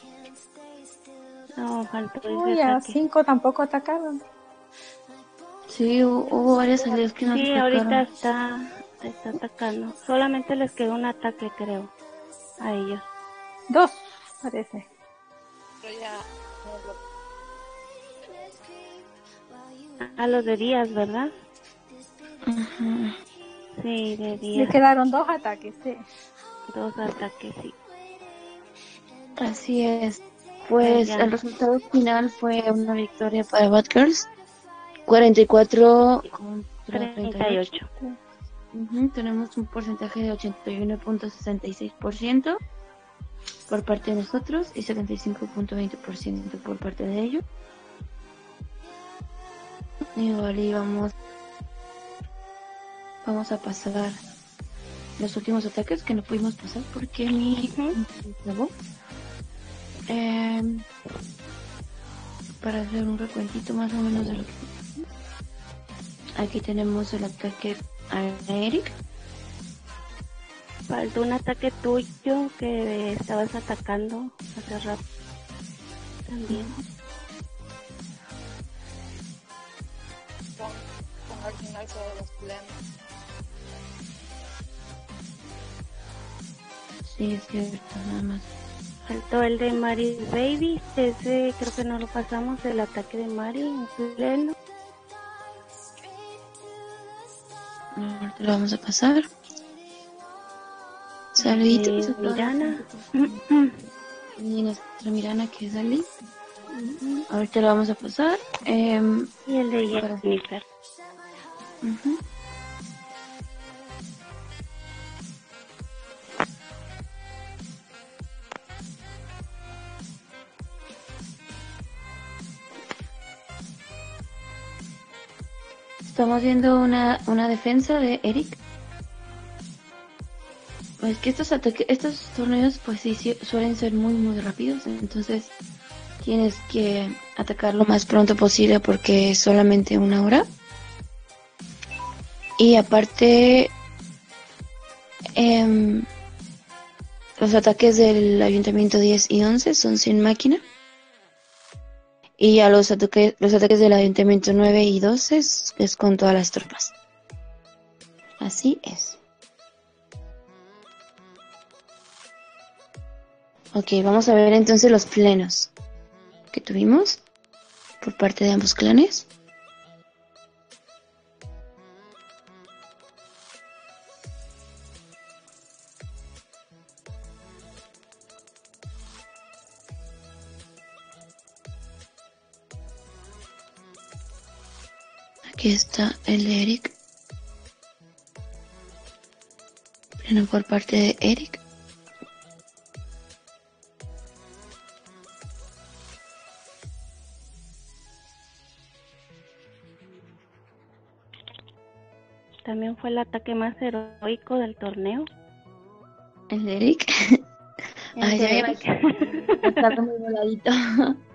Speaker 1: can't stay still.
Speaker 6: No, faltó
Speaker 2: Uy, a
Speaker 6: ataque.
Speaker 2: 5 tampoco atacaron.
Speaker 5: Sí, hu- hubo varias salidas que nos
Speaker 6: Sí,
Speaker 5: atacaron.
Speaker 6: ahorita está, está atacando. Solamente les quedó un ataque, creo, a ellos.
Speaker 2: Dos, parece.
Speaker 6: A los de días, ¿verdad?
Speaker 5: Ujú.
Speaker 6: Sí, de
Speaker 2: Le
Speaker 6: días.
Speaker 2: quedaron dos ataques, sí.
Speaker 6: Dos ataques, sí.
Speaker 5: Así es. Pues
Speaker 6: Ya.
Speaker 5: el resultado final fue una victoria para Bad Girls. 44 contra 38.
Speaker 6: 38.
Speaker 5: Ujú, Tenemos un porcentaje de 81.66% por parte de nosotros y 75.20% por parte de ellos. Y vale, vamos, vamos a pasar los últimos ataques que no pudimos pasar porque mi acabó. Em, para hacer un recuentito más o menos de lo que aquí tenemos el ataque a Eric
Speaker 6: Faltó un ataque tuyo que estabas atacando hace rato. También.
Speaker 8: sobre los
Speaker 5: sí es cierto nada más
Speaker 6: Faltó el de Mary's Baby. Ese creo que no lo pasamos. El ataque de Mary en pleno.
Speaker 5: Ahorita lo vamos a pasar saluditos
Speaker 6: Eh,
Speaker 5: a
Speaker 6: Mirana.
Speaker 5: gente. y nuestra Mirana que es Ali ahorita lo vamos a pasar Em,
Speaker 6: Y el de Jennifer.
Speaker 5: ujú. Estamos viendo una, una defensa de Eric. Pues que estos ataques, estos torneos pues sí, suelen ser muy muy rápidos, entonces tienes que atacar lo más pronto posible porque es solamente una hora. Y aparte, em, los ataques del Ayuntamiento 10 y 11 son sin máquina. Y ya los, ataque- los ataques del Ayuntamiento 9 y 12 es, es con todas las tropas. Así es. Ok, vamos a ver entonces los plenos que tuvimos por parte de ambos clanes. Aquí está el de Eric. Pleno por parte de Eric.
Speaker 6: También fue el ataque más heroico del torneo.
Speaker 5: El de Eric.
Speaker 6: El
Speaker 5: Ay,
Speaker 6: de
Speaker 5: ya
Speaker 6: Eric.
Speaker 5: Está muy voladito.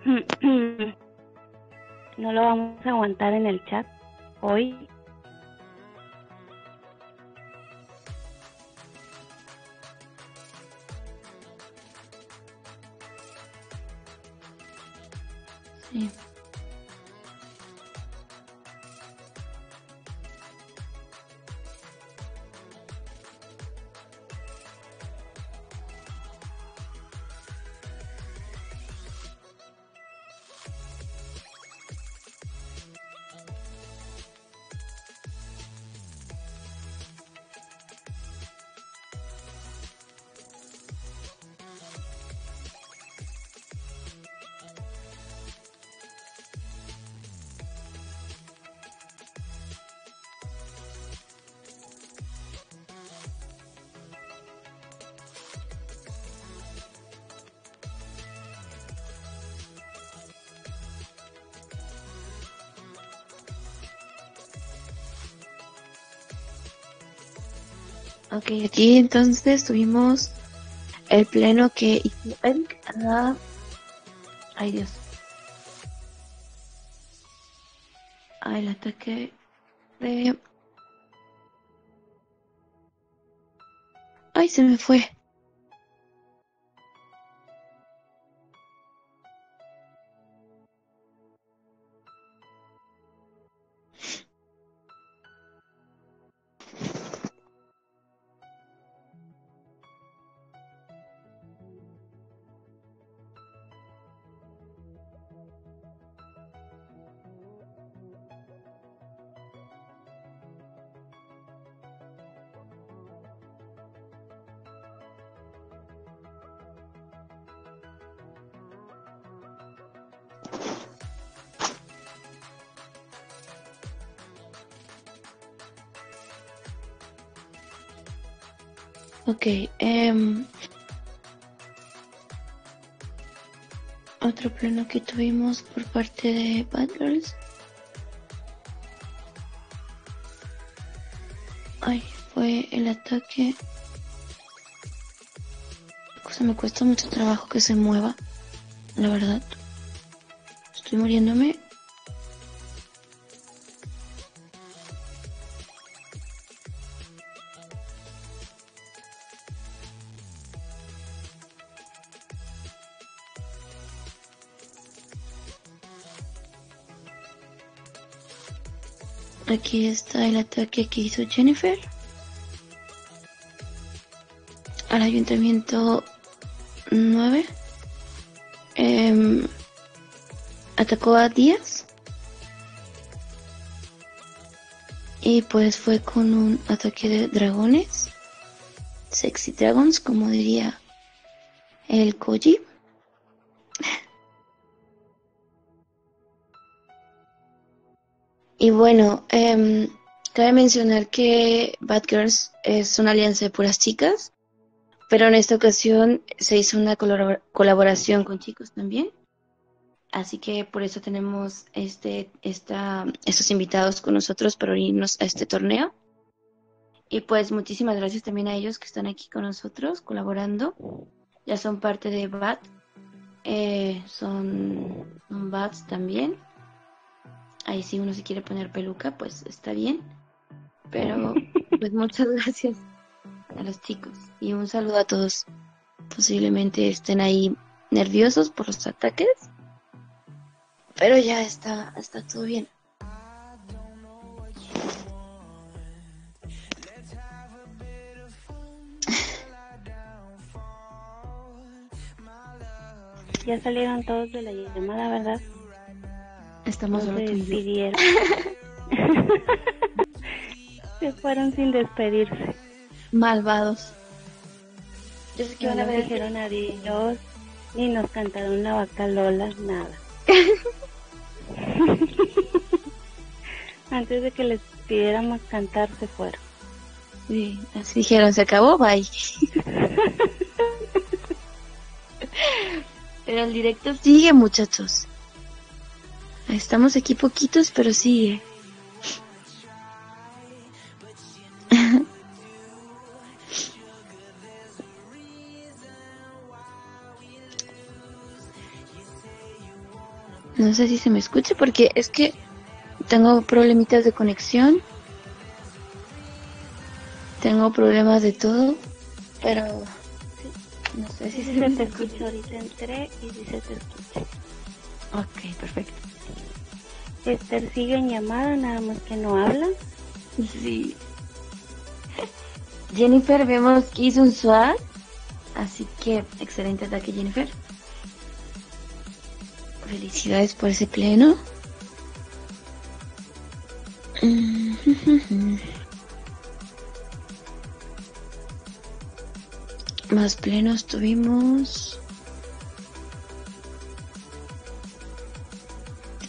Speaker 6: No lo vamos a aguantar en el chat hoy.
Speaker 5: Ok, aquí entonces tuvimos el pleno que hizo Eric a... Ay Dios. El ataque de... Ay, se me fue. Ok, em, otro pleno que tuvimos por parte de Bad Girls. Ay, fue el ataque. Cosa me cuesta mucho trabajo que se mueva, la verdad. Estoy muriéndome. Aquí está el ataque que hizo Jennifer al ayuntamiento 9. Em, atacó a Díaz. Y pues fue con un ataque de dragones. Sexy Dragons, como diría el Koji. Y bueno, em, cabe mencionar que Bad Girls es una alianza de puras chicas, pero en esta ocasión se hizo una colabora- colaboración con chicos también. Así que por eso tenemos este, esta, estos invitados con nosotros para unirnos a este torneo. Y pues muchísimas gracias también a ellos que están aquí con nosotros colaborando. Ya son parte de BAT. eh, son, son BATs también. Ahí si uno se quiere poner peluca, pues está bien. Pero pues muchas gracias a los chicos y un saludo a todos. Posiblemente estén ahí nerviosos por los ataques. Pero ya está, está todo bien.
Speaker 6: Ya salieron todos de la llamada, ¿verdad?
Speaker 5: Estamos
Speaker 6: No se despidieron. se fueron sin despedirse.
Speaker 5: Malvados. Yo sé que
Speaker 6: No nos
Speaker 5: ver.
Speaker 6: dijeron adiós, ni nos cantaron la vaca Lola, nada. Antes de que les pidiéramos cantar, se fueron.
Speaker 5: Sí, así dijeron, se acabó, bye. Pero el directo sigue, muchachos. Estamos aquí poquitos, pero sigue. No sé si se me escucha porque es que tengo problemitas de conexión. Tengo problemas de todo, pero no sé si se
Speaker 6: se
Speaker 5: me
Speaker 6: te
Speaker 5: escucha.
Speaker 6: ahorita entré y sí se te escucha.
Speaker 5: Ok, perfecto.
Speaker 6: Esther sigue en llamada, nada más que no habla.
Speaker 5: Sí. Jennifer, vemos que hizo un swag. Así que, excelente ataque, Jennifer. Felicidades por ese pleno. Más plenos tuvimos.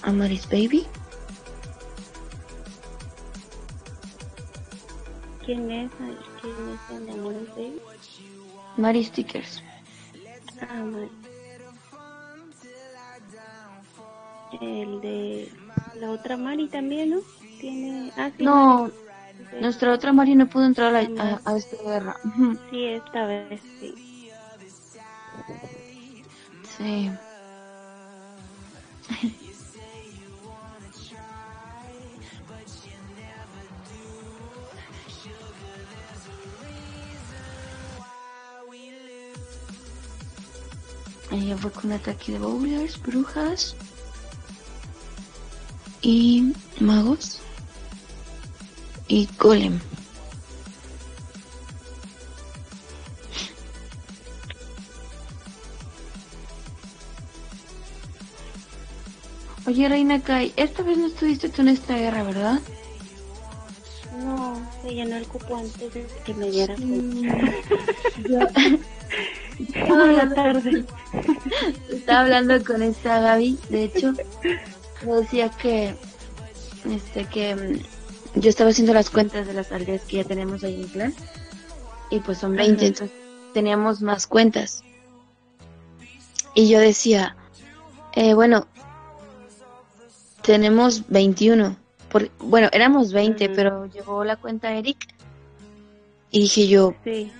Speaker 5: Amaris Baby.
Speaker 6: ¿Quién es? ¿Quién es el de Amores Baby?
Speaker 5: Mari Stickers.
Speaker 6: Ah, Mari. El de la otra Mari también, ¿no? Tiene. Ah, sí.
Speaker 5: No,
Speaker 6: Mari.
Speaker 5: nuestra otra Mari no pudo entrar a, la- a- a esta guerra.
Speaker 6: Sí, esta vez sí.
Speaker 5: Sí. Ella fue con ataque de bowlers, brujas y magos y golem. Oye, Reina Kai, esta vez no estuviste tú en esta guerra, ¿verdad?
Speaker 6: No, se llenó el cupo antes de que me diera.
Speaker 5: Toda la tarde. Estaba hablando con esta Gaby, de hecho, me decía que, este, que mm, yo estaba haciendo las cuentas de las aldeas que ya tenemos ahí en plan, y pues son 20,
Speaker 6: Ajá.
Speaker 5: entonces teníamos más cuentas. Y yo decía, eh, bueno, tenemos 21. Por, bueno, éramos 20,
Speaker 6: Ujú.
Speaker 5: pero llegó la cuenta Eric. Y dije yo,
Speaker 6: Sí.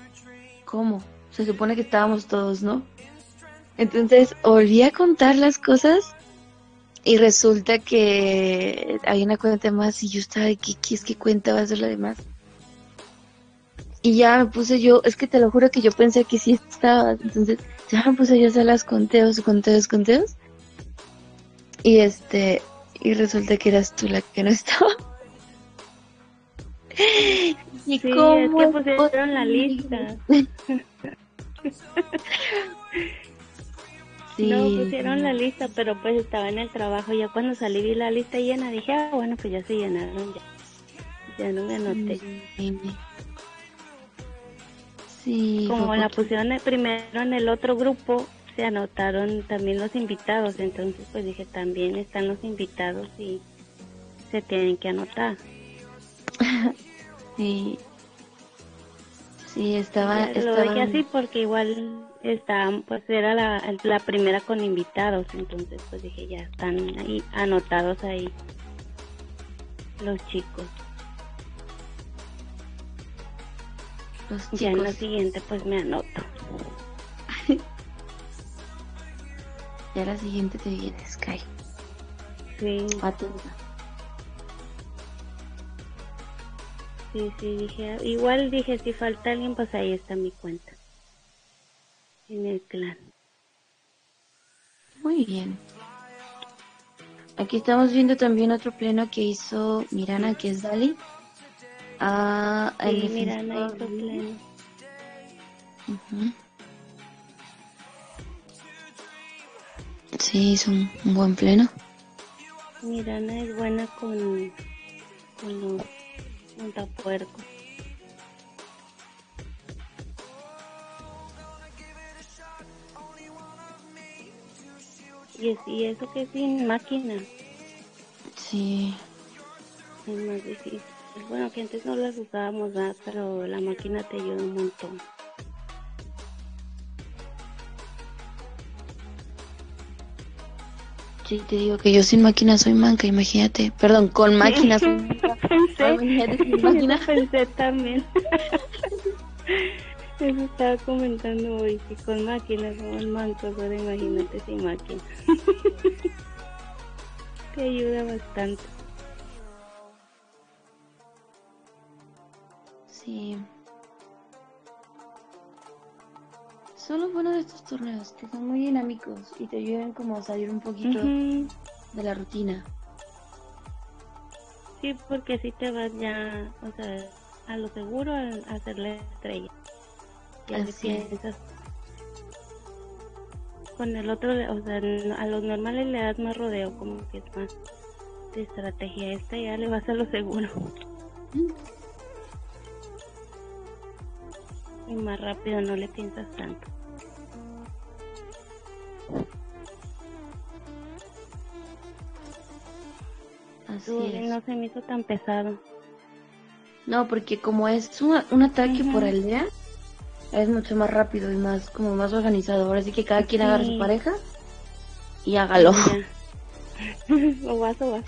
Speaker 5: ¿cómo? Se supone que estábamos todos, ¿no? Entonces volví a contar las cosas y resulta que hay una cuenta más y yo estaba de ¿qué, qué es que cuenta va a ser la demás? Y ya me puse yo, es que te lo juro que yo pensé que sí estabas, entonces ya me puse yo a hacer las conteos, conteos, conteos. Y este, y resulta que eras tú la que no estaba. ¿Y
Speaker 6: Sí,
Speaker 5: cómo
Speaker 6: es que pusieron la lista.
Speaker 5: Sí,
Speaker 6: No pusieron la lista, pero pues estaba en el trabajo. Ya cuando salí vi la lista llena, dije, ah, bueno, pues ya se llenaron ya. Ya no me anoté.
Speaker 5: Sí, sí
Speaker 6: Como la pusieron el- primero en el otro grupo, se anotaron también los invitados. Entonces, pues dije, también están los invitados y se tienen que anotar.
Speaker 5: Sí. Sí, estaba,
Speaker 6: lo dejé así porque igual estaban, pues era la, la primera con invitados. Entonces, pues dije, ya están ahí anotados ahí los chicos.
Speaker 5: los
Speaker 6: Ya en la
Speaker 5: chicos,
Speaker 6: siguiente, pues me anoto.
Speaker 5: ya la siguiente te viene, Sky.
Speaker 6: Sí,
Speaker 5: Atenta.
Speaker 6: Sí, sí, dije, igual dije, si falta alguien, pues ahí está mi cuenta. en el clan.
Speaker 5: Muy bien. Aquí estamos viendo también otro pleno que hizo Mirana, que es Dali. Ah, el
Speaker 6: Sí, Mirana hizo pleno.
Speaker 5: Ujú. Sí, hizo un, un buen pleno.
Speaker 6: Mirana es buena con, con los montapuercos. Y, es, y eso que es sin máquina
Speaker 5: Sí.
Speaker 6: es más difícil. Bueno, que antes no las usábamos, ¿verdad? pero la máquina te ayuda un montón.
Speaker 5: Sí, te digo que yo sin máquina soy manca, imagínate. Perdón, con máquina soy manca. Ah, imagínate sin máquina.
Speaker 6: Pensé también. Eso estaba comentando hoy, que con máquinas somos mancos, ahora imagínate sin máquina. Te ayuda bastante.
Speaker 5: Sí. Son lo bueno de estos torneos, que son muy dinámicos y te ayudan como a salir un poquito de la rutina.
Speaker 6: Sí, porque si te vas ya, o sea, a lo seguro a, a hacer la estrella. Ya
Speaker 5: Así es.
Speaker 6: piensas. Con el otro, o sea, a los normales le das más rodeo, como que es más de estrategia. Esta ya le vas a lo seguro. Y más rápido, no le piensas tanto.
Speaker 5: Así es.
Speaker 6: No se me hizo tan pesado.
Speaker 5: No, porque como es un, un ataque por
Speaker 6: Ujú.
Speaker 5: aldea, es mucho más rápido y más como más organizado. Ahora sí que cada quien agarra su
Speaker 6: Sí.
Speaker 5: pareja y hágalo.
Speaker 6: O vas o vas.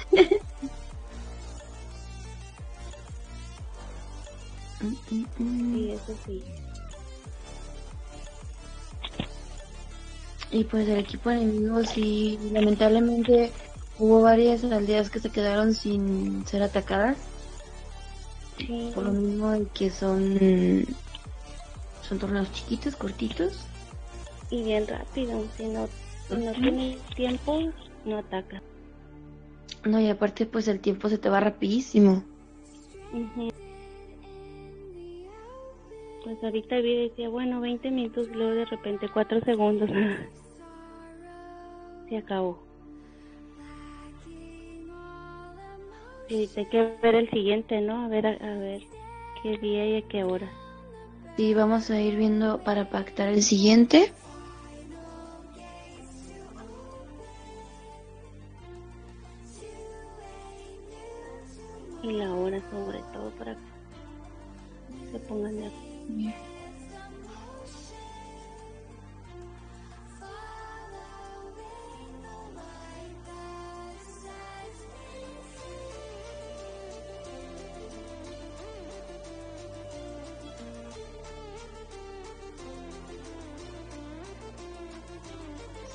Speaker 5: Mm, mm, mm.
Speaker 6: Sí, eso sí.
Speaker 5: Y pues el equipo enemigo sí, lamentablemente hubo varias aldeas que se quedaron sin ser atacadas.
Speaker 6: Sí.
Speaker 5: Por lo mismo de que son son torneos chiquitos, cortitos.
Speaker 6: Y bien rápido. Si no, si no tienes tiempo, no ataca.
Speaker 5: No, y aparte pues el tiempo se te va rapidísimo.
Speaker 6: Pues ahorita vi decía, bueno, 20 minutos y luego de repente 4 segundos. Se acabó. Sí, hay que ver el siguiente, ¿no? A ver, a, a ver qué día y a qué hora.
Speaker 5: Sí, vamos a ir viendo para pactar el siguiente.
Speaker 6: Y la hora sobre todo para que se pongan de acuerdo.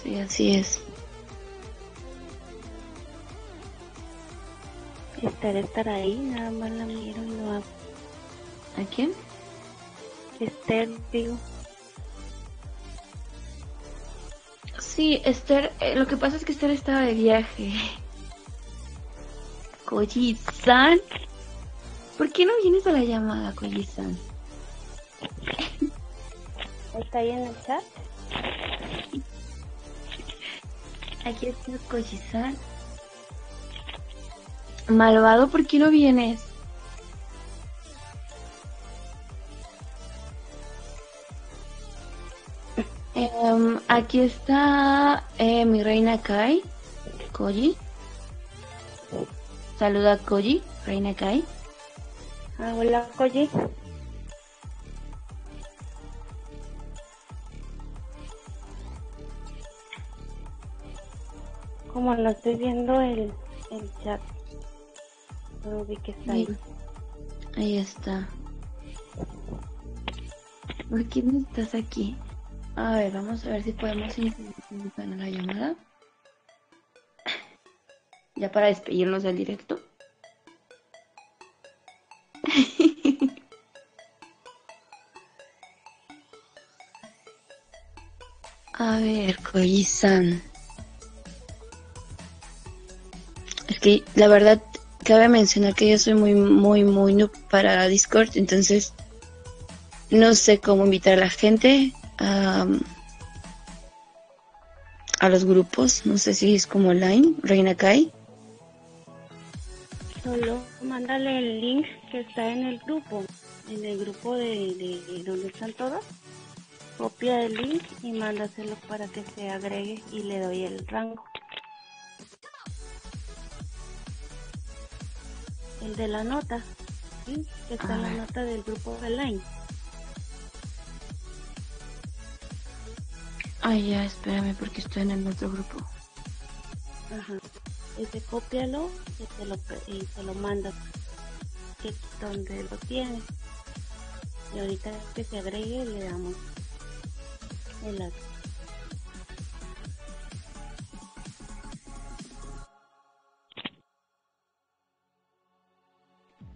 Speaker 5: Sí, así es.
Speaker 6: Esther estar ahí, nada más la miro y no hago.
Speaker 5: ¿A quién?
Speaker 6: Esther, digo.
Speaker 5: Sí, Esther, eh, lo que pasa es que Esther estaba de viaje. Koji-san, ¿por qué no vienes a la llamada, Koji-san?
Speaker 6: ¿Está ahí en el chat?
Speaker 5: Aquí está Koji-san. Malvado, ¿por qué no vienes? Em, aquí está eh, mi reina Kai, Koji. Saluda a Koji, reina Kai.
Speaker 6: Ah, hola, Koji. Como no estoy viendo el, el chat, no vi que está ahí.
Speaker 5: Ahí está. ¿Por qué estás aquí? A ver, vamos a ver si podemos en la llamada. Ya para despedirnos del directo. A ver, Koji-san. Es que la verdad cabe mencionar que yo soy muy, muy, muy noob para Discord, entonces no sé cómo invitar a la gente a, a los grupos. No sé si es como online, Reina Kai.
Speaker 6: Solo mándale el link que está en el grupo, en el grupo de, de- de donde están todos. Copia el link y mándaselo para que se agregue y le doy el rango. El de la nota, ¿sí? Que está en la
Speaker 5: Ah.
Speaker 6: nota del grupo online.
Speaker 5: Ay, ya, espérame porque estoy en el otro grupo.
Speaker 6: Ajá. Ese cópialo y te lo, y te lo mandas que donde lo tienes. Y ahorita que se agregue le damos el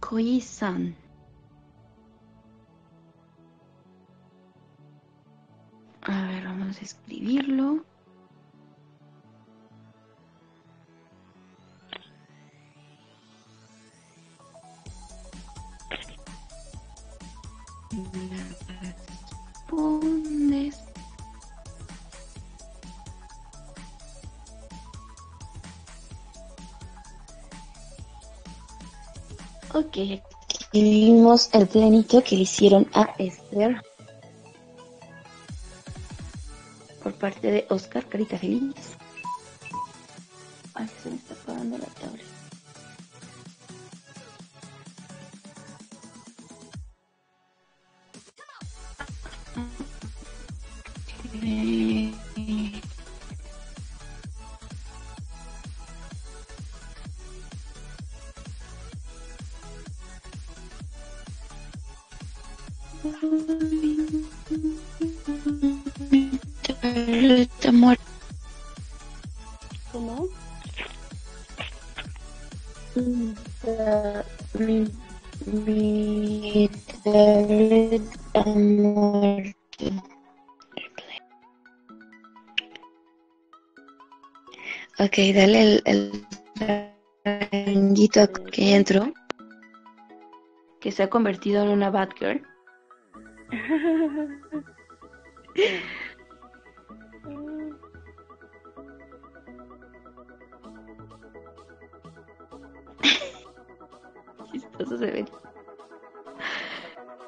Speaker 5: Koji-san. A ver, vamos a escribirlo. Respondes. Ok, vimos el planito que le hicieron a Esther por parte de Oscar Carita Feliz. Ay, se me está apagando la tablet. Ok, dale el, el que entró. Que se ha convertido en una Batgirl. chistoso se ve.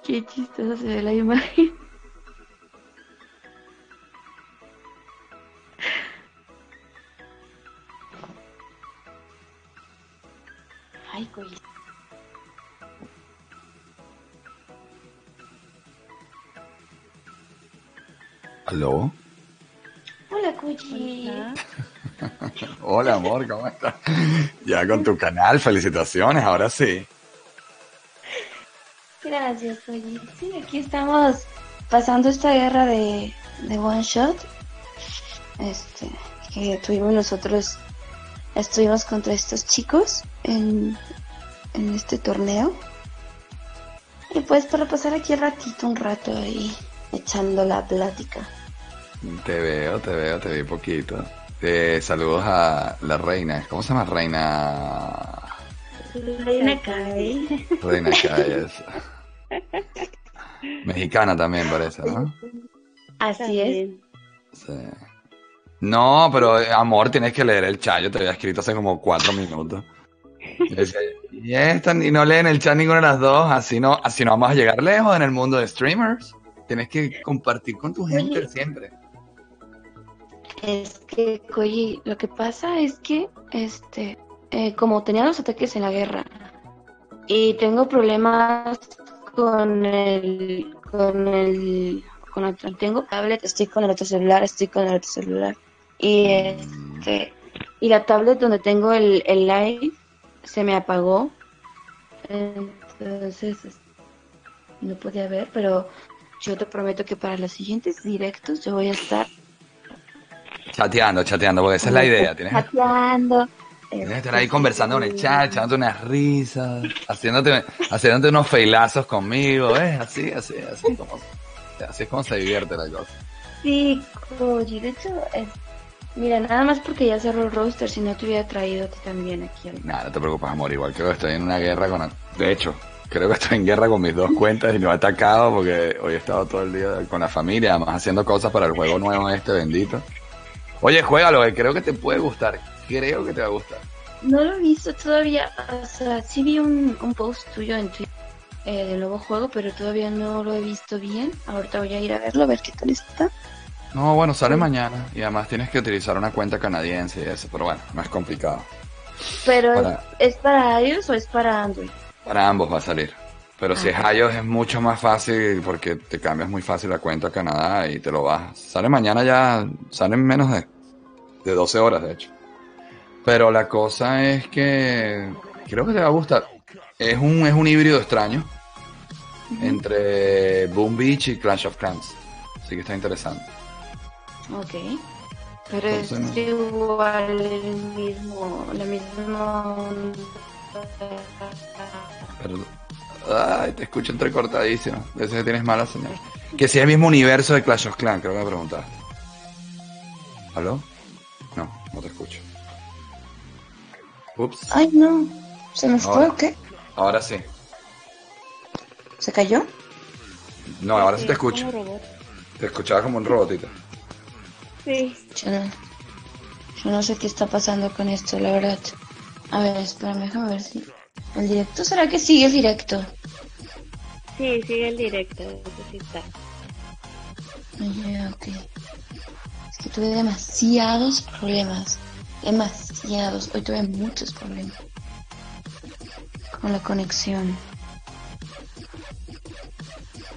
Speaker 5: Qué chistoso se ve la imagen.
Speaker 12: ¿Aló?
Speaker 5: Hola, Cuchi.
Speaker 12: Hola, amor, ¿cómo estás? Ya con tu canal, felicitaciones, ahora sí.
Speaker 5: Gracias, Cuchi. Sí, aquí estamos pasando esta guerra de, de One Shot. Este, que tuvimos nosotros, estuvimos contra estos chicos en, en este torneo. Y pues para pasar aquí el ratito, un rato ahí, echando la plática.
Speaker 12: Te veo, te veo, te vi poquito. Eh, saludos a la reina. ¿Cómo se llama reina?
Speaker 6: Reina Kai.
Speaker 12: Reina Calles. Mexicana también parece, ¿no?
Speaker 5: Así es.
Speaker 12: Sí. No, pero eh, amor, tienes que leer el chat. Yo te había escrito hace como cuatro minutos. Y esta, y no leen el chat ninguna de las dos, así no, así no vamos a llegar lejos en el mundo de streamers. Tienes que compartir con tu gente siempre.
Speaker 5: Es que, Koji, lo que pasa es que, este, eh, como tenía los ataques en la guerra y tengo problemas con el, con el, con el, tengo tablet, estoy con el otro celular, estoy con el otro celular y este, y la tablet donde tengo el, el live se me apagó, entonces es- no podía ver, pero yo te prometo que para los siguientes directos yo voy a estar
Speaker 12: Chateando, chateando, porque esa es la idea. Tienes,
Speaker 5: chateando.
Speaker 12: tienes que estar ahí conversando en el chat, echándote unas risas, haciéndote, haciéndote unos feilazos conmigo, ¿ves? Así, así, así como, así es como se divierte la cosa.
Speaker 5: Sí, de hecho, eh, mira, nada más porque ya cerró el roster, si no te hubiera traído a ti también aquí. al-
Speaker 12: Nada, no te preocupes, amor. Igual creo que estoy en una guerra con. De hecho, creo que estoy en guerra con mis dos cuentas y no he atacado porque hoy he estado todo el día con la familia, además haciendo cosas para el juego nuevo este bendito. Oye, juégalo, que creo que te puede gustar. Creo que te va a gustar.
Speaker 5: No lo he visto todavía, o sea, sí vi un, un post tuyo en Twitter eh, del nuevo juego, pero todavía no lo he visto bien. Ahorita voy a ir a verlo, a ver qué tal está.
Speaker 12: No, bueno, sale mañana y además tienes que utilizar una cuenta canadiense y eso, pero bueno, no es complicado.
Speaker 5: Pero
Speaker 12: Para-
Speaker 5: ¿es, ¿es para iOS o es para Android?
Speaker 12: Para ambos va a salir. Pero si es iOS es mucho más fácil porque te cambias muy fácil la cuenta a Canadá y te lo bajas. Sale mañana ya, sale en menos de, de 12 horas de hecho. Pero la cosa es que creo que te va a gustar. Es un, es un híbrido extraño entre Boom Beach y Clash of Clans. Así que está interesante.
Speaker 5: Ok. Pero
Speaker 12: Entonces,
Speaker 5: es igual el mismo, la misma...
Speaker 12: Pero- Ay, te escucho entrecortadísimo. De ese que tienes mala señal. Que si es el mismo universo de Clash of Clans, creo que me preguntaste. ¿Aló? No, no te escucho. Ups.
Speaker 5: Ay, no. ¿Se me fue o qué?
Speaker 12: Ahora sí.
Speaker 5: ¿Se cayó?
Speaker 12: No, ahora sí te escucho. Te escuchaba como un robotito.
Speaker 6: Sí.
Speaker 5: Yo no, yo no sé qué está pasando con esto, la verdad. A ver, espérame, déjame ver si... ¿El directo será que sigue el directo?
Speaker 6: Sí, sigue el directo, eso sí está.
Speaker 5: Ay, ok. Es que tuve demasiados problemas. Demasiados. Hoy tuve muchos problemas. Con la conexión.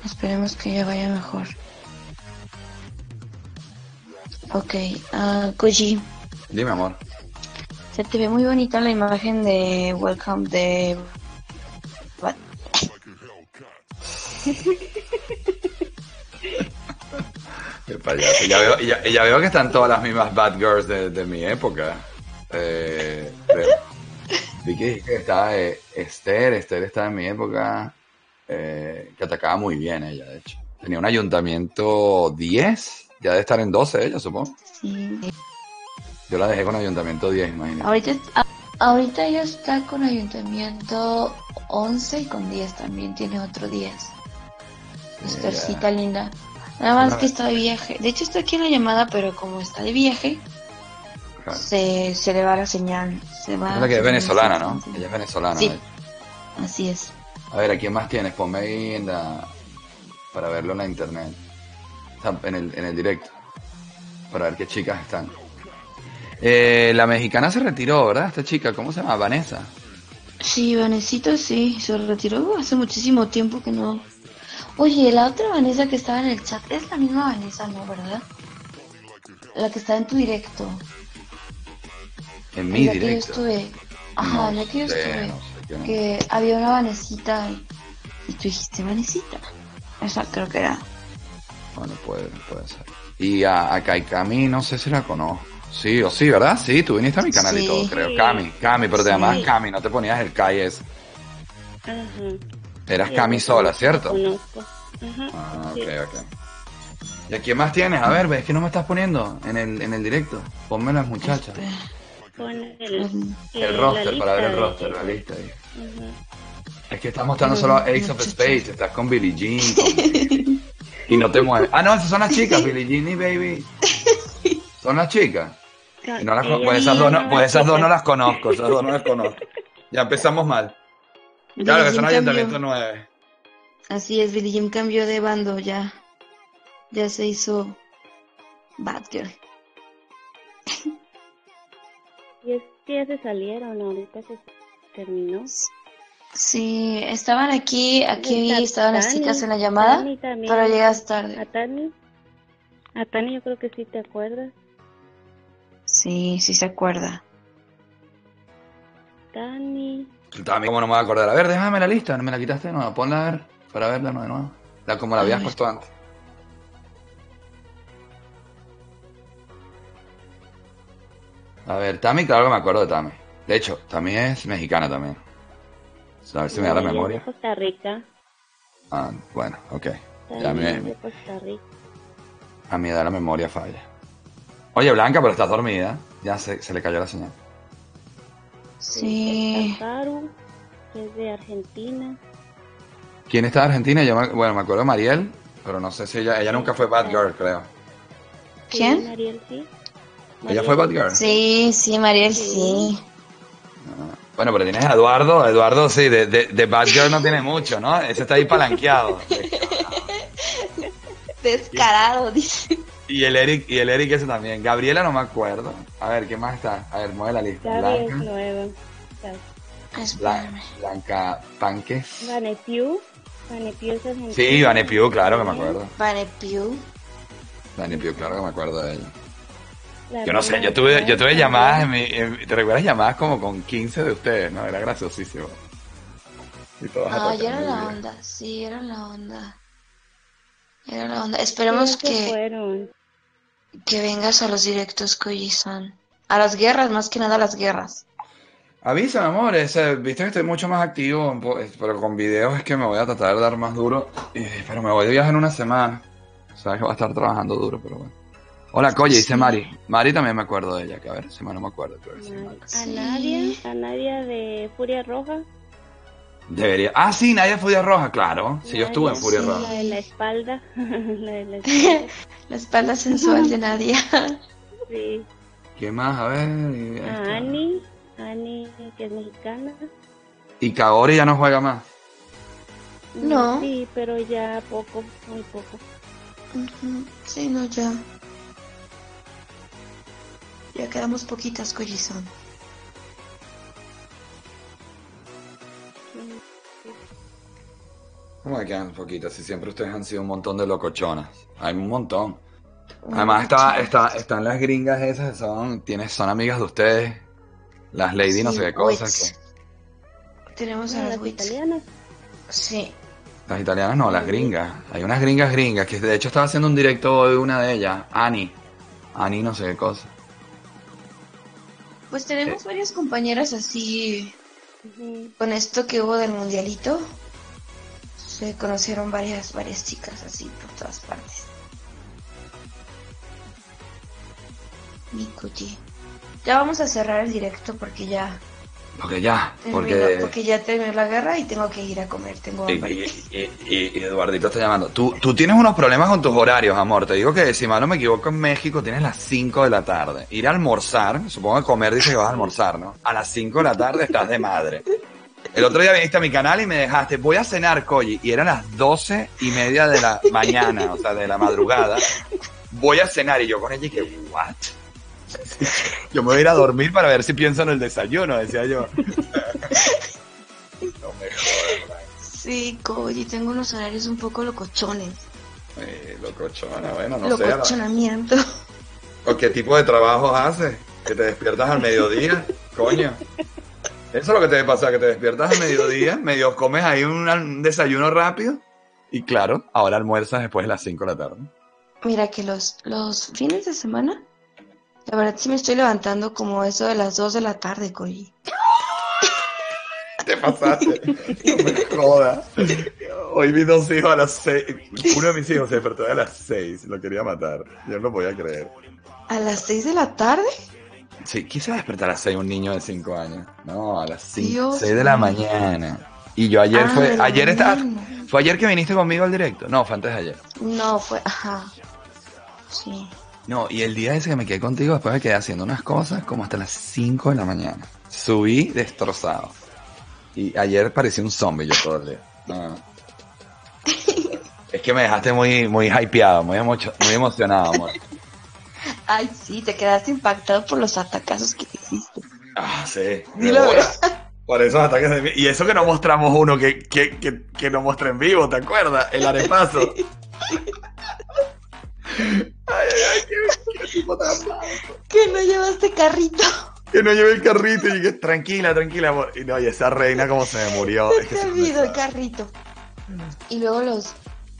Speaker 5: Esperemos que ya vaya mejor. Ok, ah, Koji,
Speaker 12: Dime, amor.
Speaker 5: Se te ve muy bonita la imagen de Welcome de... What?
Speaker 12: Ya veo, ya, ya veo que están todas las mismas bad girls de, de mi época. Eh, de- vi que dijiste que estaba eh, Esther. Esther estaba en mi época. eh, que atacaba muy bien ella, de hecho. Tenía un ayuntamiento 10. Ya debe estar en 12 ella, supongo.
Speaker 5: Sí.
Speaker 12: Yo la dejé con ayuntamiento 10, imagínate.
Speaker 5: Ahorita, ahorita ella está con ayuntamiento 11 y con 10 también tiene otro 10. Estercita linda. Nada más que está de viaje. De hecho está aquí en la llamada, pero como está de viaje,
Speaker 12: Claro.
Speaker 5: se, se le va la señal. Se va,
Speaker 12: Es la que es venezolana, ¿no? Ella es venezolana.
Speaker 5: Sí. Así es.
Speaker 12: A ver, ¿a quién más tienes? Ponme ahí en la... para verlo en la internet. En el, en el directo. Para ver qué chicas están. Eh, la mexicana se retiró, ¿verdad? Esta chica, ¿cómo se llama? Vanessa.
Speaker 5: Sí, Vanesita sí, se retiró hace muchísimo tiempo que no. Oye, la otra Vanessa que estaba en el chat es la misma Vanessa, ¿no? ¿Verdad? La que está en tu directo.
Speaker 12: En mi
Speaker 5: la que yo
Speaker 12: directo.
Speaker 5: estuve. Ajá,
Speaker 12: No
Speaker 5: la que yo
Speaker 12: sé,
Speaker 5: estuve.
Speaker 12: no sé
Speaker 5: que había una Vanesita y, y tú dijiste Vanesita. Esa creo que era.
Speaker 12: Bueno, puede, puede ser. Y a, a Kaikami no sé si la conozco. Sí, o sí, ¿verdad? Sí, tú viniste a mi canal y todo, creo. Cami, Cami, pero te
Speaker 5: Sí.
Speaker 12: llamabas Cami, no te ponías el Kai ese.
Speaker 6: Ajá.
Speaker 12: Eras Cami
Speaker 6: la
Speaker 12: sola, ¿cierto?
Speaker 6: conozco. Ajá.
Speaker 12: Ah, ok, ok. ¿Y a quién más tienes? A ver, ves que no me estás poniendo en el, en el directo. Ponme las muchachas.
Speaker 6: Pon el,
Speaker 12: El roster, para ver el
Speaker 6: lista de-
Speaker 12: roster, la lista ahí.
Speaker 6: Ajá.
Speaker 12: Es que estás mostrando solo Ace of. Spades, estás con Billie Jean. con- y no te mueves. Ah, no, esas son las chicas, Billie Jean y Baby. Son las chicas. No las pues esas dos no, pues
Speaker 6: las
Speaker 12: esas dos no las conozco, esas dos no las conozco. Ya empezamos mal. Claro que son ayuntamiento
Speaker 5: cambió.
Speaker 12: 9.
Speaker 5: Así es, Billie Jean cambió de bando ya. Ya se hizo Batgirl.
Speaker 6: Y es que ya se salieron, ahorita se terminó.
Speaker 5: Sí, estaban aquí, aquí estaban las
Speaker 6: Tani,
Speaker 5: chicas en la llamada, pero llegas tarde.
Speaker 6: A Tani. A Tani yo creo que sí te acuerdas.
Speaker 5: Sí, sí se acuerda.
Speaker 6: Tani.
Speaker 12: También, ¿cómo no me voy a acordar? A ver, déjame la lista, ¿no me la quitaste de nuevo? Ponla a ver, para verla de nuevo. La, como la
Speaker 5: A
Speaker 12: habías puesto antes. A ver, Tami, claro que me acuerdo de Tami. De hecho, Tami es mexicana también. A ver si me da la memoria.
Speaker 6: de Costa Rica.
Speaker 12: Ah, bueno, ok. Ya me,
Speaker 6: es de Costa Rica.
Speaker 12: A mi edad la memoria falla. Oye, Blanca, pero estás dormida. Ya se, se le cayó la señal.
Speaker 5: Sí.
Speaker 6: Que es de Argentina.
Speaker 12: ¿Quién está de Argentina? Yo me, bueno, me acuerdo de Mariel, pero no sé si ella, ella nunca fue Bad Girl, creo.
Speaker 5: ¿Quién?
Speaker 6: Mariel, sí.
Speaker 12: ¿Ella fue Bad Girl?
Speaker 5: Sí, sí, Mariel, sí.
Speaker 12: Bueno, pero tienes a Eduardo. Eduardo, sí, de, de, de Bad Girl no tiene mucho, ¿no? Ese está ahí palanqueado.
Speaker 5: Descarado, dice.
Speaker 12: Y el Eric, y el Eric ese también. Gabriela no me acuerdo. A ver, ¿qué más está? A ver, mueve la lista.
Speaker 6: Gaby es
Speaker 12: Blanca,
Speaker 6: nueva.
Speaker 12: Blanca, Blanca Panque.
Speaker 6: Vane Piu. Vane Piu es argentina.
Speaker 12: Sí, Vane Piu, claro que me acuerdo.
Speaker 5: Vane Piu.
Speaker 12: Vane Piu, claro que me acuerdo de ella.
Speaker 6: La
Speaker 12: Yo no sé, yo tuve, yo tuve llamadas, en mi, en- ¿te recuerdas llamadas como con 15 de ustedes? No, era graciosísimo. Y
Speaker 5: Ah, ya era la onda, sí, era la onda. Era la onda. Esperemos que,
Speaker 6: fueron.
Speaker 5: Que vengas a los directos, Koji-san. A las guerras, más que nada a las guerras.
Speaker 12: Avísame, amor, ese, viste que estoy mucho más activo, pero con videos es que me voy a tratar de dar más duro, pero me voy de viaje en una semana. Sabes que voy a estar trabajando duro, pero bueno. Hola, Coye, dice Mari. Mari también me acuerdo de ella, que a ver, si mal no me acuerdo. creo que sí, Mari.
Speaker 6: A Nadia, a Nadia de Furia Roja.
Speaker 12: Debería. Ah, sí, Nadia Furia Roja, claro. Sí, yo estuve en Furia
Speaker 6: sí,
Speaker 12: Roja.
Speaker 6: La de la espalda. la de la espalda.
Speaker 5: La espalda sensual de Nadia.
Speaker 6: Sí.
Speaker 12: ¿Qué más? A ver. y- ahí
Speaker 6: A
Speaker 12: está.
Speaker 6: Ani. Ani, que es mexicana.
Speaker 12: Y Kaori ya no juega más.
Speaker 5: No.
Speaker 6: Sí, pero ya poco, muy poco.
Speaker 5: Ujú, Sí, no, ya. Ya quedamos poquitas, Koji-san.
Speaker 12: ¿Cómo que quedan poquitas? Si siempre ustedes han sido un montón de locochonas. Hay un montón. Además está, está, están las gringas esas que son, tienes, son amigas de ustedes. Las lady no sé qué cosas. que-
Speaker 5: Tenemos a las
Speaker 6: italianas.
Speaker 5: Sí.
Speaker 12: las italianas no, las gringas. Hay unas gringas gringas que de hecho estaba haciendo un directo hoy una de ellas, Annie. Annie no sé qué cosa.
Speaker 5: Pues tenemos varias compañeras así. Con esto que hubo del mundialito, se conocieron varias, varias chicas así por todas partes. Mi Koji. Ya vamos a cerrar el directo porque ya
Speaker 12: Porque ya,
Speaker 5: terminó,
Speaker 12: porque...
Speaker 5: porque ya terminó la guerra y tengo que ir a comer, tengo
Speaker 12: Y,
Speaker 5: hambre.
Speaker 12: y- y- y- y Eduardito está llamando. Tú, tú tienes unos problemas con tus horarios, amor. Te digo que si mal no me equivoco, en México tienes las 5 de la tarde. Ir a almorzar, supongo que comer dice que vas a almorzar, ¿no? A las 5 de la tarde estás de madre. El otro día viniste a mi canal y me dejaste, voy a cenar, Koji. Y eran las 12 y media de la mañana, o sea, de la madrugada. Voy a cenar y yo con ella que, ¿what? Yo me voy a ir a dormir para ver si pienso en el desayuno, decía yo. No me jodas,
Speaker 5: Sí, Koji, tengo unos horarios un poco locochones.
Speaker 12: Eh, locochona, bueno, no sé.
Speaker 5: Locochonamiento.
Speaker 12: ¿O qué tipo de trabajo haces? Que te despiertas al mediodía, coño. Eso es lo que te pasa, que te despiertas al mediodía, medio comes ahí un, un desayuno rápido y claro, ahora almuerzas después de las 5 de la tarde.
Speaker 5: Mira que los, los fines de semana, la verdad sí me estoy levantando como eso de las 2 de la tarde, Koji.
Speaker 12: Te pasaste. No me jodas. Hoy vi dos hijos a las 6. Uno de mis hijos se despertó a las 6. Lo quería matar. Yo no lo podía creer.
Speaker 5: ¿A las 6 de la tarde?
Speaker 12: Sí, quise despertar a las 6 un niño de 5 años. No, a las 6
Speaker 5: Dios
Speaker 12: de la mañana. Y yo ayer
Speaker 5: Ah,
Speaker 12: fue, ayer estaba, fue ayer que viniste conmigo al directo. No, fue antes de ayer.
Speaker 5: No, fue, ajá. Sí.
Speaker 12: No, y el día ese que me quedé contigo, después me quedé haciendo unas cosas como hasta las 5 de la mañana. Subí destrozado. Y ayer parecía un zombie yo todo el día. No. Es que me dejaste muy, muy hypeado, muy, emo- muy emocionado, amor.
Speaker 5: Ay, sí, te quedaste impactado por los atacazos que te hiciste.
Speaker 12: Ah, sí.
Speaker 5: Di la
Speaker 12: Por- esos ataques de. Y eso que no mostramos uno que, que, que, que no mostré en vivo, ¿te acuerdas? El arepazo. Ay, ay, ay, qué, qué tipo tan.
Speaker 5: Que no llevaste carrito.
Speaker 12: Que no llevé el carrito y que tranquila, tranquila, amor. Y no, y esa reina como se me murió.
Speaker 5: Se
Speaker 12: Es que
Speaker 5: te olvidó el carrito. Y luego los,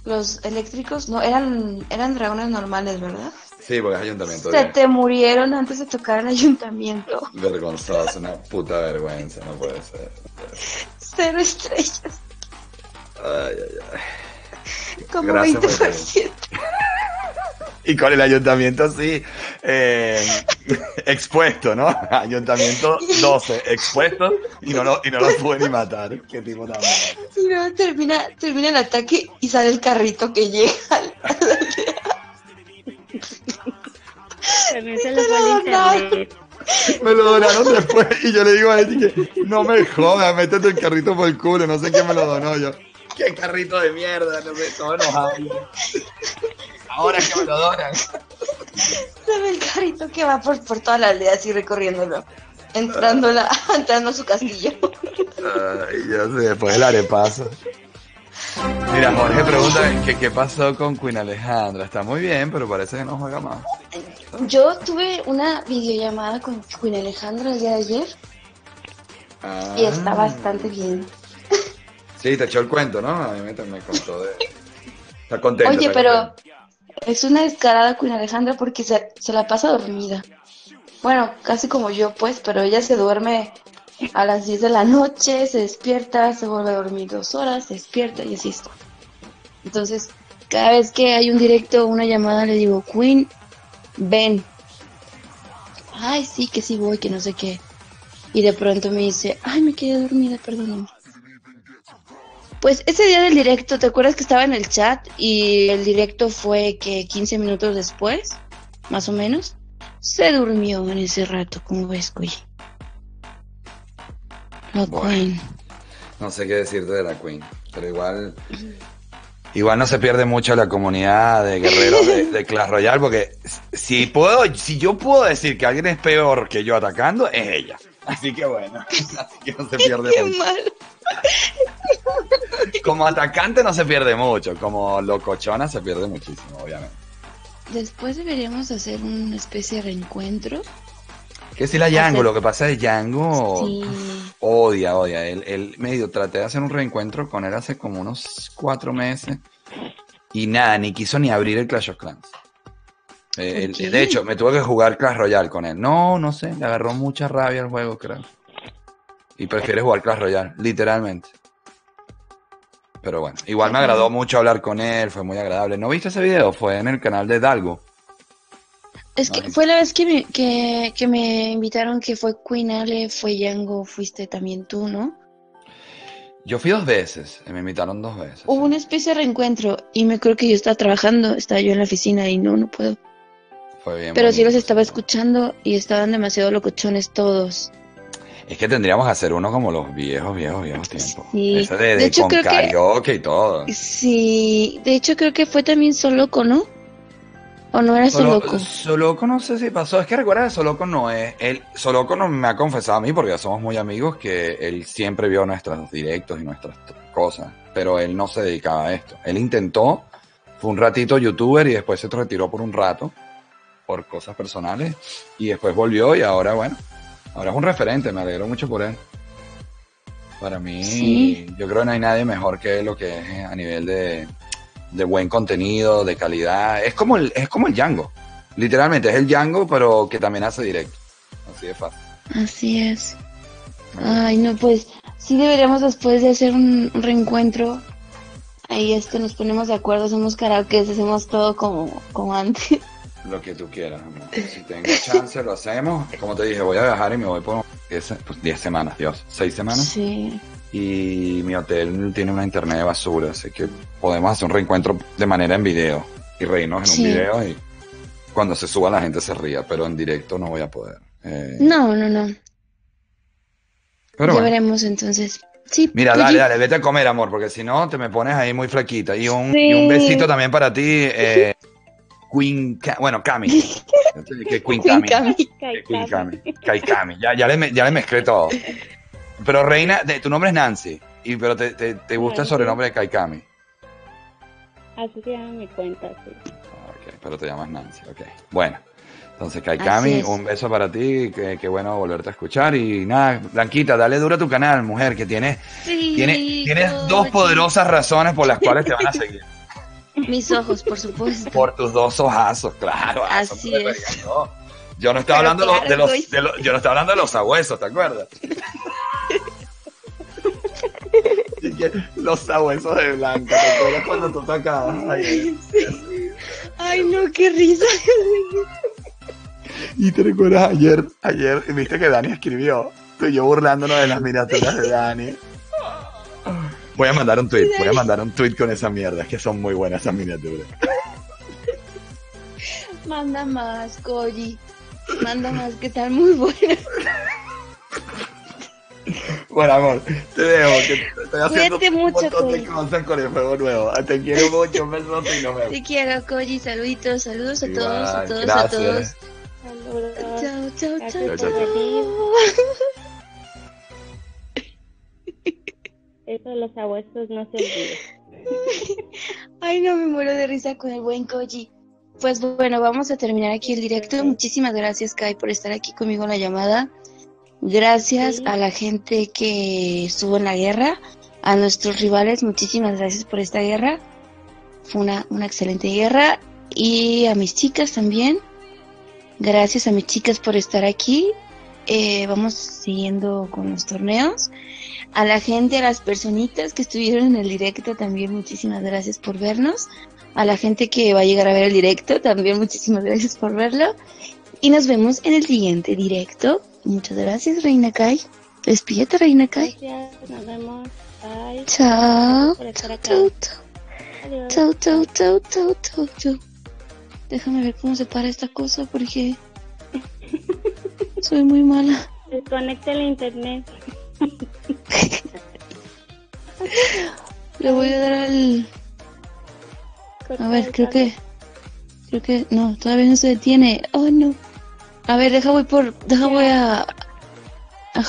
Speaker 5: los eléctricos, no, eran, eran dragones normales, ¿verdad?
Speaker 12: Sí, porque es ayuntamiento.
Speaker 5: Se te murieron antes de tocar el ayuntamiento.
Speaker 12: Vergonzoso, una puta vergüenza, no puede ser. no.
Speaker 5: Cero estrellas,
Speaker 12: Ay, ay, ay.
Speaker 5: como
Speaker 12: Gracias por
Speaker 5: 20%.
Speaker 12: y con el ayuntamiento así, eh, expuesto, ¿no? Ayuntamiento 12, expuesto, y no lo, y no lo pude ni matar. Qué tipo tan malo.
Speaker 5: Y luego termina, termina el ataque y sale el carrito que llega.
Speaker 6: También se le fue el internet.
Speaker 12: Me lo donaron después y yo le digo a él que no me jodas, métete el carrito por el culo, no sé quién me lo donó yo. Qué carrito de mierda, no sé, todo enojado. Ahora que me lo donan.
Speaker 5: Sale el carrito que va por, por toda la aldea así recorriéndolo. Entrando, la, entrando a su castillo.
Speaker 12: Ay, ya sé, después el arepazo. Mira, Jorge pregunta que qué pasó con Queen Alejandra. Está muy bien, pero parece que no juega más.
Speaker 5: Yo tuve una videollamada con Queen Alejandra el día de ayer y está bastante bien.
Speaker 12: Sí, te echó el cuento, ¿no? A mí me, me contó de... Está contento.
Speaker 5: Oye,
Speaker 12: está
Speaker 5: pero es una descarada Queen Alejandra porque se, se la pasa dormida. Bueno, casi como yo, pues, pero ella se duerme a las 10 de la noche, se despierta, se vuelve a dormir dos horas, se despierta y así está. Entonces, cada vez que hay un directo o una llamada, le digo, Queen, ven. Ay, sí, que sí voy, que no sé qué. Y de pronto me dice, ay, me quedé dormida, perdóname. Pues ese día del directo, ¿te acuerdas que estaba en el chat y el directo fue que 15 minutos después, más o menos? Se durmió en ese rato, como ves, güey. La
Speaker 12: Bueno.
Speaker 5: Queen.
Speaker 12: No sé qué decirte de la Queen, pero igual... Igual no se pierde mucho la comunidad de guerreros de, de Clash Royale, porque si puedo, si yo puedo decir que alguien es peor que yo atacando, es ella. Así que bueno, así que no se pierde
Speaker 5: Qué
Speaker 12: mucho.
Speaker 5: mal.
Speaker 12: Como atacante no se pierde mucho, como locochona se pierde muchísimo, obviamente.
Speaker 5: Después deberíamos hacer una especie de reencuentro.
Speaker 12: Que si la Django, lo que pasa es que Django
Speaker 5: Sí.
Speaker 12: odia, odia. Él, él medio traté de hacer un reencuentro con él hace como unos cuatro meses y nada, ni quiso ni abrir el Clash of Clans. Eh, él- de hecho, me tuve que jugar Clash Royale con él. No, no sé, le agarró mucha rabia al juego, creo. Y prefiere jugar Clash Royale, literalmente. Pero bueno, igual me agradó mucho hablar con él, fue muy agradable. ¿No viste ese video? Fue en el canal de Dalgo.
Speaker 5: Es que fue la vez que me, que, que me invitaron que fue Queen Ale, fue Django, fuiste también tú, ¿no?
Speaker 12: Yo fui dos veces, me invitaron dos veces.
Speaker 5: Hubo una especie de reencuentro y me creo que yo estaba trabajando, estaba yo en la oficina y no, no puedo.
Speaker 12: Fue bien.
Speaker 5: Pero sí los estaba escuchando y estaban demasiado locochones todos.
Speaker 12: Es que tendríamos que hacer uno como los viejos, viejos, viejos tiempos.
Speaker 5: Sí.
Speaker 12: Ese de,
Speaker 5: De
Speaker 12: de
Speaker 5: hecho,
Speaker 12: con
Speaker 5: creo que-
Speaker 12: karaoke y todo.
Speaker 5: Sí, de hecho creo que fue también Soloco, ¿no? ¿O no era
Speaker 12: Solo-
Speaker 5: Soloco?
Speaker 12: Soloco no sé si pasó. Es que recuerda que Soloco no es. Él, Soloco no me ha confesado a mí, porque ya somos muy amigos, que él siempre vio nuestros directos y nuestras cosas. Pero él no se dedicaba a esto. Él intentó, fue un ratito youtuber y después se retiró por un rato, por cosas personales. Y después volvió y ahora, bueno, ahora es un referente. Me alegro mucho por él. Para mí,
Speaker 5: Sí.
Speaker 12: yo creo que no hay nadie mejor que lo que es a nivel de, de buen contenido, de calidad. Es como el, es como el Django. Literalmente, es el Django, pero que también hace directo. Así de fácil.
Speaker 5: Así es. Ay, no, pues sí deberíamos después de hacer un reencuentro. Ahí este nos ponemos de acuerdo, hacemos karaoke, hacemos todo como, como antes.
Speaker 12: Lo que tú quieras, amor. Si tengo chance, lo hacemos. Como te dije, voy a viajar y me voy por 10 pues, 10 semanas, Dios. 6 semanas.
Speaker 5: Sí.
Speaker 12: Y mi hotel tiene una internet de basura, así que podemos hacer un reencuentro de manera en video. Y reírnos en
Speaker 5: Sí.
Speaker 12: un video y cuando se suba la gente se ría, pero en directo no voy a poder. Eh,
Speaker 5: No, no, no.
Speaker 12: pero
Speaker 5: ya
Speaker 12: bueno.
Speaker 5: veremos entonces. Sí,
Speaker 12: Mira, dale,
Speaker 5: yo-
Speaker 12: dale, vete a comer, amor, porque si no te me pones ahí muy flaquita. Y un,
Speaker 5: Sí.
Speaker 12: y un besito también para ti, eh, Queen, bueno, Cami. que Queen
Speaker 5: Queen
Speaker 12: Cami.
Speaker 5: Cami.
Speaker 12: Que Queen Cami. Kai Cami. Ya, ya, le, ya le mezclé todo. Pero Reina, de- tu nombre es Nancy, y, pero te, te, te gusta el sobrenombre de Kai Cami.
Speaker 6: Así se llama mi cuenta, sí.
Speaker 12: Ok, pero te llamas Nancy, ok. Bueno, entonces Kai
Speaker 6: Así
Speaker 12: Cami,
Speaker 6: es.
Speaker 12: un beso para ti, que, que bueno volverte a escuchar. Y nada, Blanquita, dale duro a tu canal, mujer, que tiene,
Speaker 5: Sí,
Speaker 12: tiene, tienes dos poderosas razones por las cuales te van a seguir.
Speaker 5: Mis ojos, por supuesto.
Speaker 12: Por tus dos ojazos, claro. ah,
Speaker 5: Así es.
Speaker 12: Yo no estaba hablando de los- yo no estaba hablando de los sabuesos, ¿te acuerdas? Los sabuesos de Blanca, ¿te acuerdas cuando tú tocabas? Ay,
Speaker 5: Ay, no, qué risa.
Speaker 12: Y te recuerdas ayer, ayer, viste que Dani escribió, tú y yo burlándonos de las miniaturas de Dani. Voy a mandar un tweet, voy a mandar un tweet con esa mierda, es que son muy buenas esas miniaturas.
Speaker 5: Manda más, Koji. Manda más, que están muy buenas.
Speaker 12: Bueno, amor, te dejo, que estoy haciendo
Speaker 5: Cuídate
Speaker 12: un
Speaker 5: mucho,
Speaker 12: montón de
Speaker 5: Koji.
Speaker 12: cosas con el juego nuevo. Te quiero mucho, un besote y nos vemos.
Speaker 5: Te quiero, Koji. Saluditos, saludos a todos, a todos, a
Speaker 12: gracias.
Speaker 5: todos.
Speaker 6: Saludos.
Speaker 5: Chao, chao, chao,
Speaker 12: chao.
Speaker 6: Eso de los abuelos no se olvida.
Speaker 5: Ay, no, me muero de risa con el buen Koji. Pues bueno, vamos a terminar aquí el directo. Muchísimas gracias, Kai, por estar aquí conmigo en la llamada. Gracias a la gente que estuvo en la guerra, a nuestros rivales, muchísimas gracias por esta guerra. Fue una, una excelente guerra. Y a mis chicas también. Gracias a mis chicas por estar aquí. Eh, vamos siguiendo con los torneos. A la gente, a las personitas que estuvieron en el directo también, muchísimas gracias por vernos. A la gente que va a llegar a ver el directo, también muchísimas gracias por verlo. Y nos vemos en el siguiente directo. Muchas gracias, Reina Kai. Despídete, Reina Kai.
Speaker 6: Gracias, nos vemos. Bye.
Speaker 5: Chao. Chao. Chao, chao, chao, chao, chao, chao. Déjame ver cómo se para esta cosa porque soy muy mala.
Speaker 6: Desconecta el internet.
Speaker 5: Le voy a dar al... A ver, creo que... Creo que... No, todavía no se detiene. Oh, no. A ver, deja voy por... Deja voy a... A